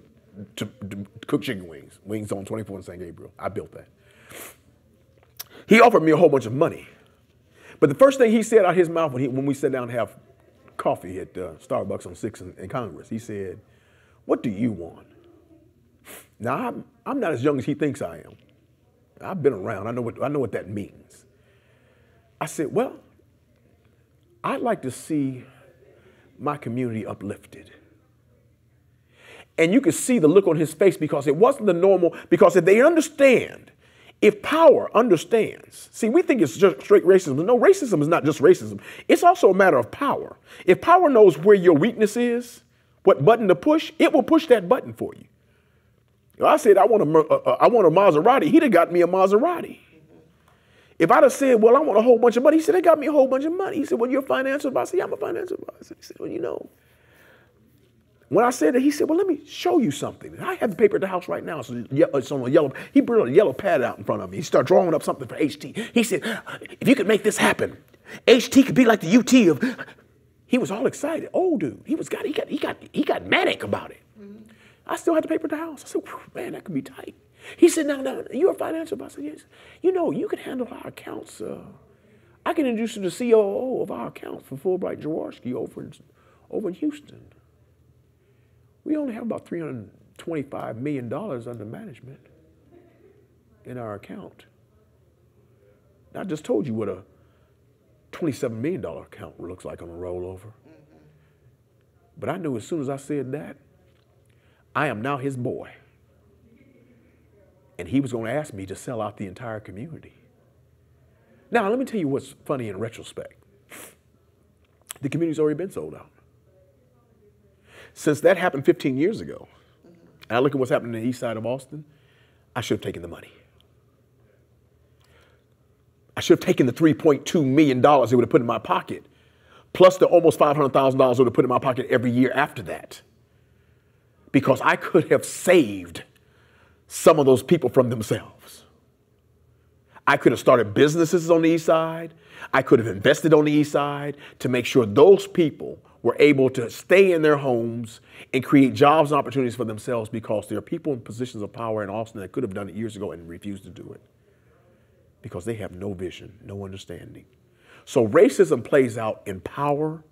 to, to cook chicken wings. Wing Zone 24 in San Gabriel. I built that. He offered me a whole bunch of money. But the first thing he said out of his mouth when, he, when we sat down to have coffee at uh, Starbucks on 6th in, in Congress, he said, What do you want? Now, I'm, I'm not as young as he thinks I am. I've been around, I know what, I know what that means. I said, Well, I'd like to see my community uplifted. And you could see the look on his face because it wasn't the normal, because if they understand, if power understands, see, we think it's just straight racism. No, racism is not just racism, it's also a matter of power. If power knows where your weakness is, what button to push, it will push that button for you. You know, I said, I want, a, uh, uh, I want a Maserati. He'd have got me a Maserati. If I'd have said, well, I want a whole bunch of money, he said, they got me a whole bunch of money. He said, well, you're a financial advisor. I said, yeah, I'm a financial advisor. He said, well, you know. When I said that, he said, well, let me show you something. I have the paper at the house right now. So it's on a yellow, he brought a yellow pad out in front of me. He started drawing up something for HT. He said, if you could make this happen, HT could be like the UT of, he was all excited. Oh, dude, he was got, he got, he got, he got manic about it. I still had the paper at the house. I said, man, that could be tight. He said, no, no, you're a financial advisor. I said, yes. You know, you can handle our accounts. Uh, I can introduce you to the COO of our accounts for Fulbright Jaworski over in, over in Houston. We only have about $325 million under management in our account. I just told you what a $27 million account looks like on a rollover. Mm-hmm. But I knew as soon as I said that, I am now his boy. And he was going to ask me to sell out the entire community. Now, let me tell you what's funny in retrospect. The community's already been sold out. Since that happened 15 years ago, and I look at what's happening in the east side of Austin, I should have taken the money. I should have taken the $3.2 million they would have put in my pocket, plus the almost $500,000 they would have put in my pocket every year after that. Because I could have saved some of those people from themselves. I could have started businesses on the east side. I could have invested on the east side to make sure those people were able to stay in their homes and create jobs and opportunities for themselves because there are people in positions of power in Austin that could have done it years ago and refused to do it because they have no vision, no understanding. So racism plays out in power.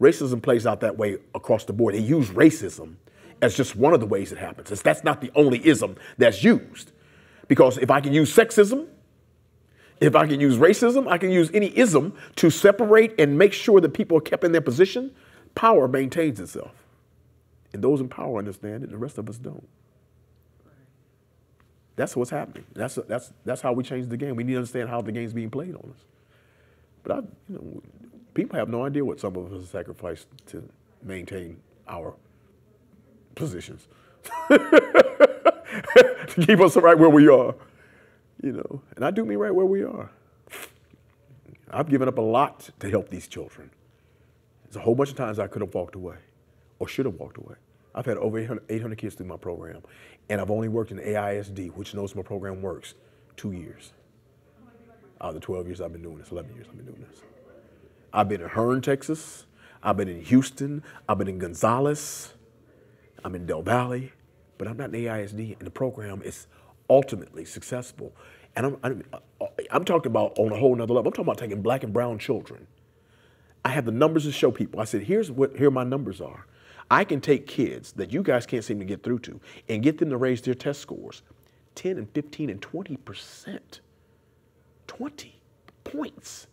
Racism plays out that way across the board. They use racism as just one of the ways it happens. That's not the only ism that's used. Because if I can use sexism, if I can use racism, I can use any ism to separate and make sure that people are kept in their position, power maintains itself. And those in power understand it, the rest of us don't. That's what's happening. That's, that's, that's how we change the game. We need to understand how the game's being played on us. But I, you know, people have no idea what some of us have sacrificed to maintain our positions, to keep us right where we are, you know. And I do mean right where we are. I've given up a lot to help these children. There's a whole bunch of times I could have walked away or should have walked away. I've had over 800, 800 kids through my program, and I've only worked in AISD, which knows my program works, two years. Out of the 12 years I've been doing this, 11 years I've been doing this. I've been in Hearne, Texas. I've been in Houston. I've been in Gonzales. I'm in Del Valle, but I'm not in AISD, and the program is ultimately successful. And I'm, I'm, uh, I'm talking about on a whole nother level. I'm talking about taking black and brown children. I have the numbers to show people. I said, here's what here my numbers are. I can take kids that you guys can't seem to get through to and get them to raise their test scores 10 and 15 and 20 percent. 20 points.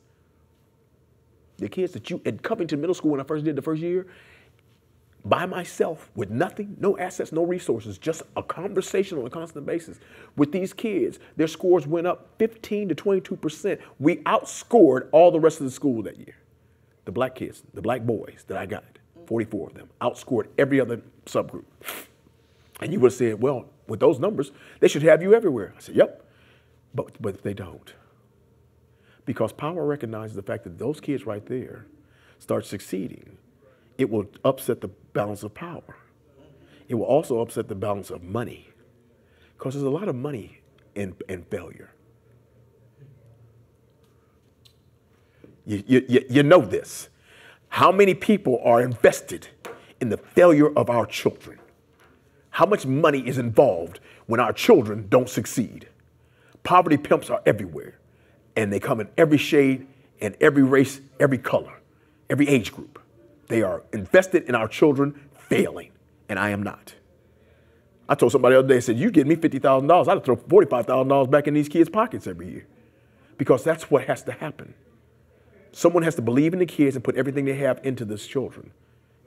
The kids that you at Covington Middle School when I first did the first year, by myself with nothing, no assets, no resources, just a conversation on a constant basis with these kids, their scores went up 15 to 22 percent. We outscored all the rest of the school that year. The black kids, the black boys that I got, 44 of them, outscored every other subgroup. And you would have said, well, with those numbers, they should have you everywhere. I said, yep, but, but they don't. Because power recognizes the fact that those kids right there start succeeding, it will upset the balance of power. It will also upset the balance of money. Because there's a lot of money in, in failure. You, you, you know this. How many people are invested in the failure of our children? How much money is involved when our children don't succeed? Poverty pimps are everywhere, and they come in every shade and every race, every color, every age group. They are invested in our children failing, and I am not. I told somebody the other day, I said, You give me $50,000, I'd throw $45,000 back in these kids' pockets every year. Because that's what has to happen. Someone has to believe in the kids and put everything they have into these children.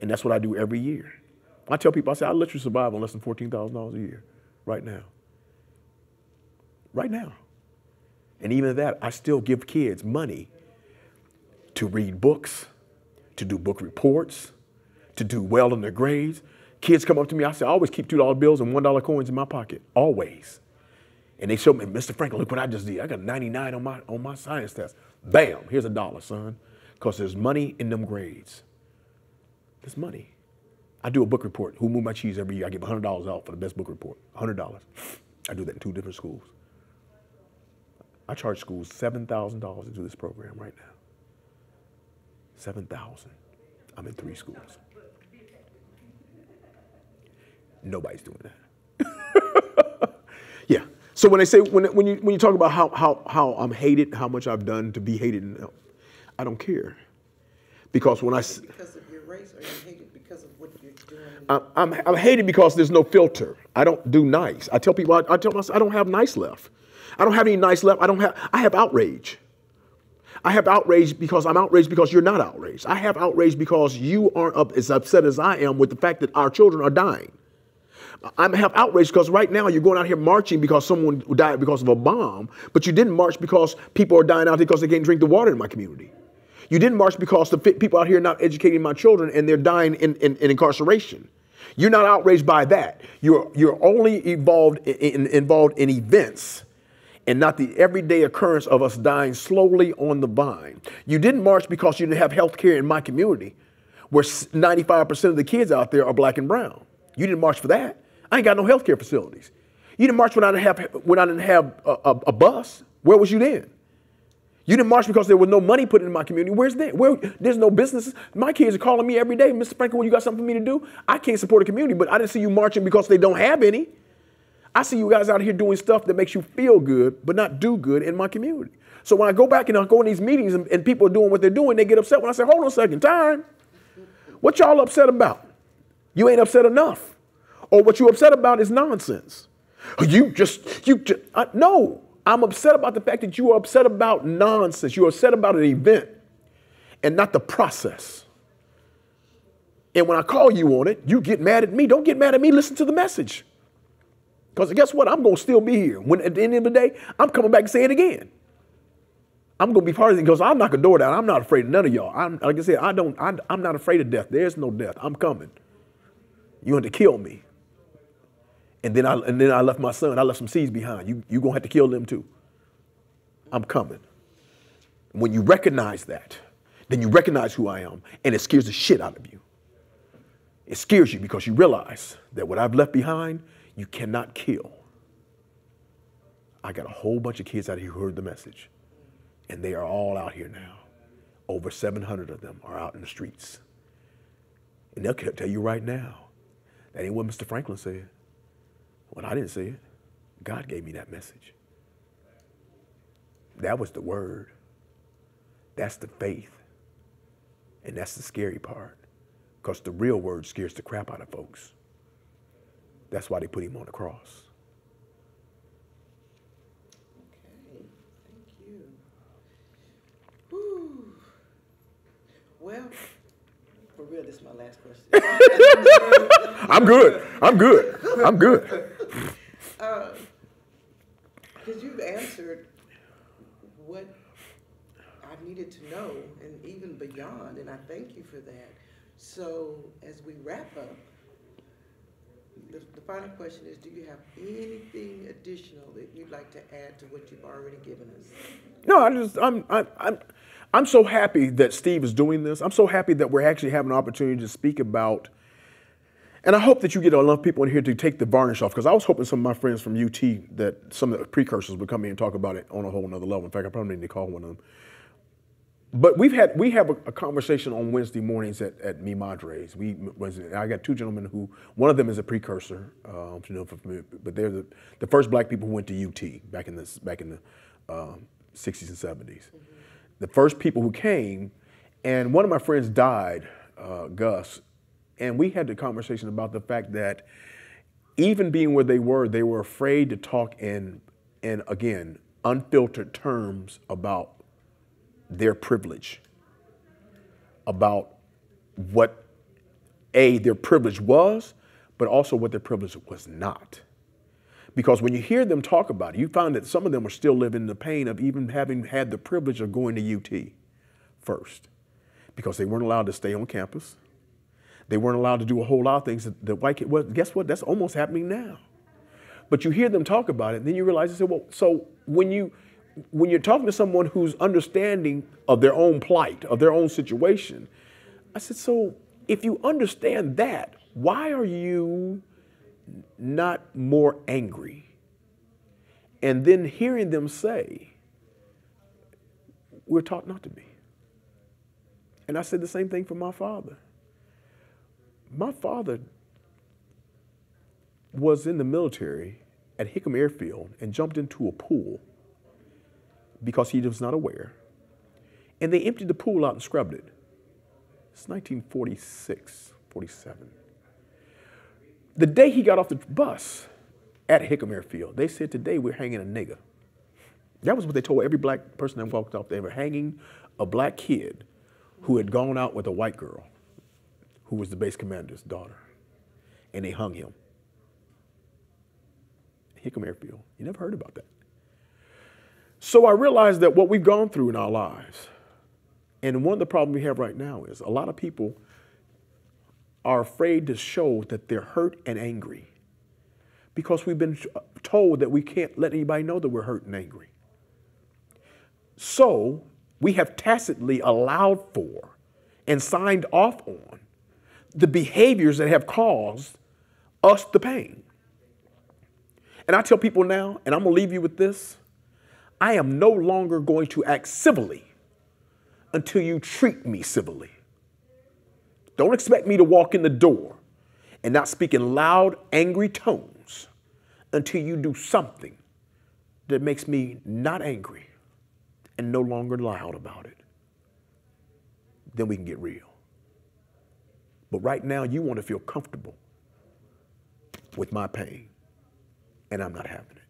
And that's what I do every year. I tell people, I say, let you survive on less than $14,000 a year right now. Right now. And even that, I still give kids money to read books, to do book reports, to do well in their grades. Kids come up to me, I say, I always keep $2 bills and $1 coins in my pocket, always. And they show me, Mr. Franklin, look what I just did. I got 99 on my, on my science test. Bam, here's a dollar, son. Because there's money in them grades. There's money. I do a book report. Who moved my cheese every year? I give $100 out for the best book report. $100. I do that in two different schools. I charge schools $7,000 to do this program right now. 7,000. I'm in three schools. Nobody's doing that. yeah. So when they say when, when you when you talk about how how how I'm hated, how much I've done to be hated, I don't care, because when I Because of your race, or you hate it because of what you're doing? I'm, I'm, I'm hated because there's no filter. I don't do nice. I tell people, I, I tell myself, I don't have nice left. I don't have any nice left. I don't have, I have outrage. I have outrage because I'm outraged because you're not outraged. I have outrage because you aren't up, as upset as I am with the fact that our children are dying. I have outrage because right now you're going out here marching because someone died because of a bomb, but you didn't march because people are dying out here because they can't drink the water in my community. You didn't march because the people out here are not educating my children and they're dying in, in, in incarceration. You're not outraged by that. You're, you're only involved in, involved in events and not the everyday occurrence of us dying slowly on the vine. You didn't march because you didn't have health care in my community, where 95% of the kids out there are black and brown. You didn't march for that. I ain't got no health care facilities. You didn't march when I didn't have, when I didn't have a, a, a bus. Where was you then? You didn't march because there was no money put in my community. Where's that? Where there's no businesses. My kids are calling me every day, Mr. Franklin, well, you got something for me to do? I can't support a community, but I didn't see you marching because they don't have any. I see you guys out here doing stuff that makes you feel good, but not do good in my community. So when I go back and I go in these meetings and, and people are doing what they're doing, they get upset when I say, hold on a second, time. What y'all upset about? You ain't upset enough. Or what you upset about is nonsense. You just, you just, I, no. I'm upset about the fact that you are upset about nonsense. You're upset about an event and not the process. And when I call you on it, you get mad at me. Don't get mad at me. Listen to the message. Because guess what? I'm going to still be here. When at the end of the day, I'm coming back and say it again. I'm going to be part of it because I'll knock a door down. I'm not afraid of none of y'all. I'm, like I said, I don't, I, I'm not afraid of death. There's no death. I'm coming. You want to kill me. And then I and then I left my son. I left some seeds behind. You you gonna have to kill them too. I'm coming. When you recognize that, then you recognize who I am, and it scares the shit out of you. It scares you because you realize that what I've left behind, you cannot kill. I got a whole bunch of kids out here who heard the message, and they are all out here now. Over 700 of them are out in the streets. And they'll tell you right now, that ain't what Mr. Franklin said. When I didn't say it, God gave me that message. That was the word. That's the faith. And that's the scary part. Because the real word scares the crap out of folks. That's why they put him on the cross. Okay, thank you. Whew. Well, for real, this is my last question. I'm good. I'm good. I'm good. Uh, because you've answered what I needed to know and even beyond, and I thank you for that. So as we wrap up, the, the final question is, do you have anything additional that you'd like to add to what you've already given us? No, I just I'm I'm I'm I'm so happy that Steve is doing this. I'm so happy that we're actually having an opportunity to speak about. And I hope that you get enough people in here to take the varnish off, because I was hoping some of my friends from UT that some of the precursors would come in and talk about it on a whole nother level. In fact, I probably need to call one of them. But we've had we have a, a conversation on Wednesday mornings at, at Mi Madres. We I got two gentlemen who one of them is a precursor, um, you know, but they're the, the first black people who went to UT back in the back in the um, 60s and 70s. Mm-hmm. The first people who came, and one of my friends died, uh, Gus, and we had the conversation about the fact that even being where they were, they were afraid to talk in, in again, unfiltered terms about their privilege, about what A, their privilege was, but also what their privilege was not. Because when you hear them talk about it, you find that some of them are still living the pain of even having had the privilege of going to UT first, because they weren't allowed to stay on campus. They weren't allowed to do a whole lot of things that, white kids, well, guess what? That's almost happening now. But you hear them talk about it, and then you realize, say, well, so when you when you're talking to someone who's understanding of their own plight, of their own situation, I said, so if you understand that, why are you not more angry? And then hearing them say, we're taught not to be. And I said the same thing for my father. My father was in the military at Hickam Airfield and jumped into a pool because he was not aware. And they emptied the pool out and scrubbed it. It's 1946, 47. The day he got off the bus at Hickam Airfield, they said, Today we're hanging a nigger. That was what they told every black person that walked off. They were hanging a black kid who had gone out with a white girl who was the base commander's daughter. And they hung him. Hickam Airfield. You never heard about that. So I realized that what we've gone through in our lives, and one of the problems we have right now is a lot of people are afraid to show that they're hurt and angry because we've been told that we can't let anybody know that we're hurt and angry. So we have tacitly allowed for and signed off on the behaviors that have caused us the pain. And I tell people now, and I'm gonna leave you with this I am no longer going to act civilly until you treat me civilly. Don't expect me to walk in the door and not speak in loud, angry tones until you do something that makes me not angry and no longer loud about it. Then we can get real. But right now, you want to feel comfortable with my pain, and I'm not having it.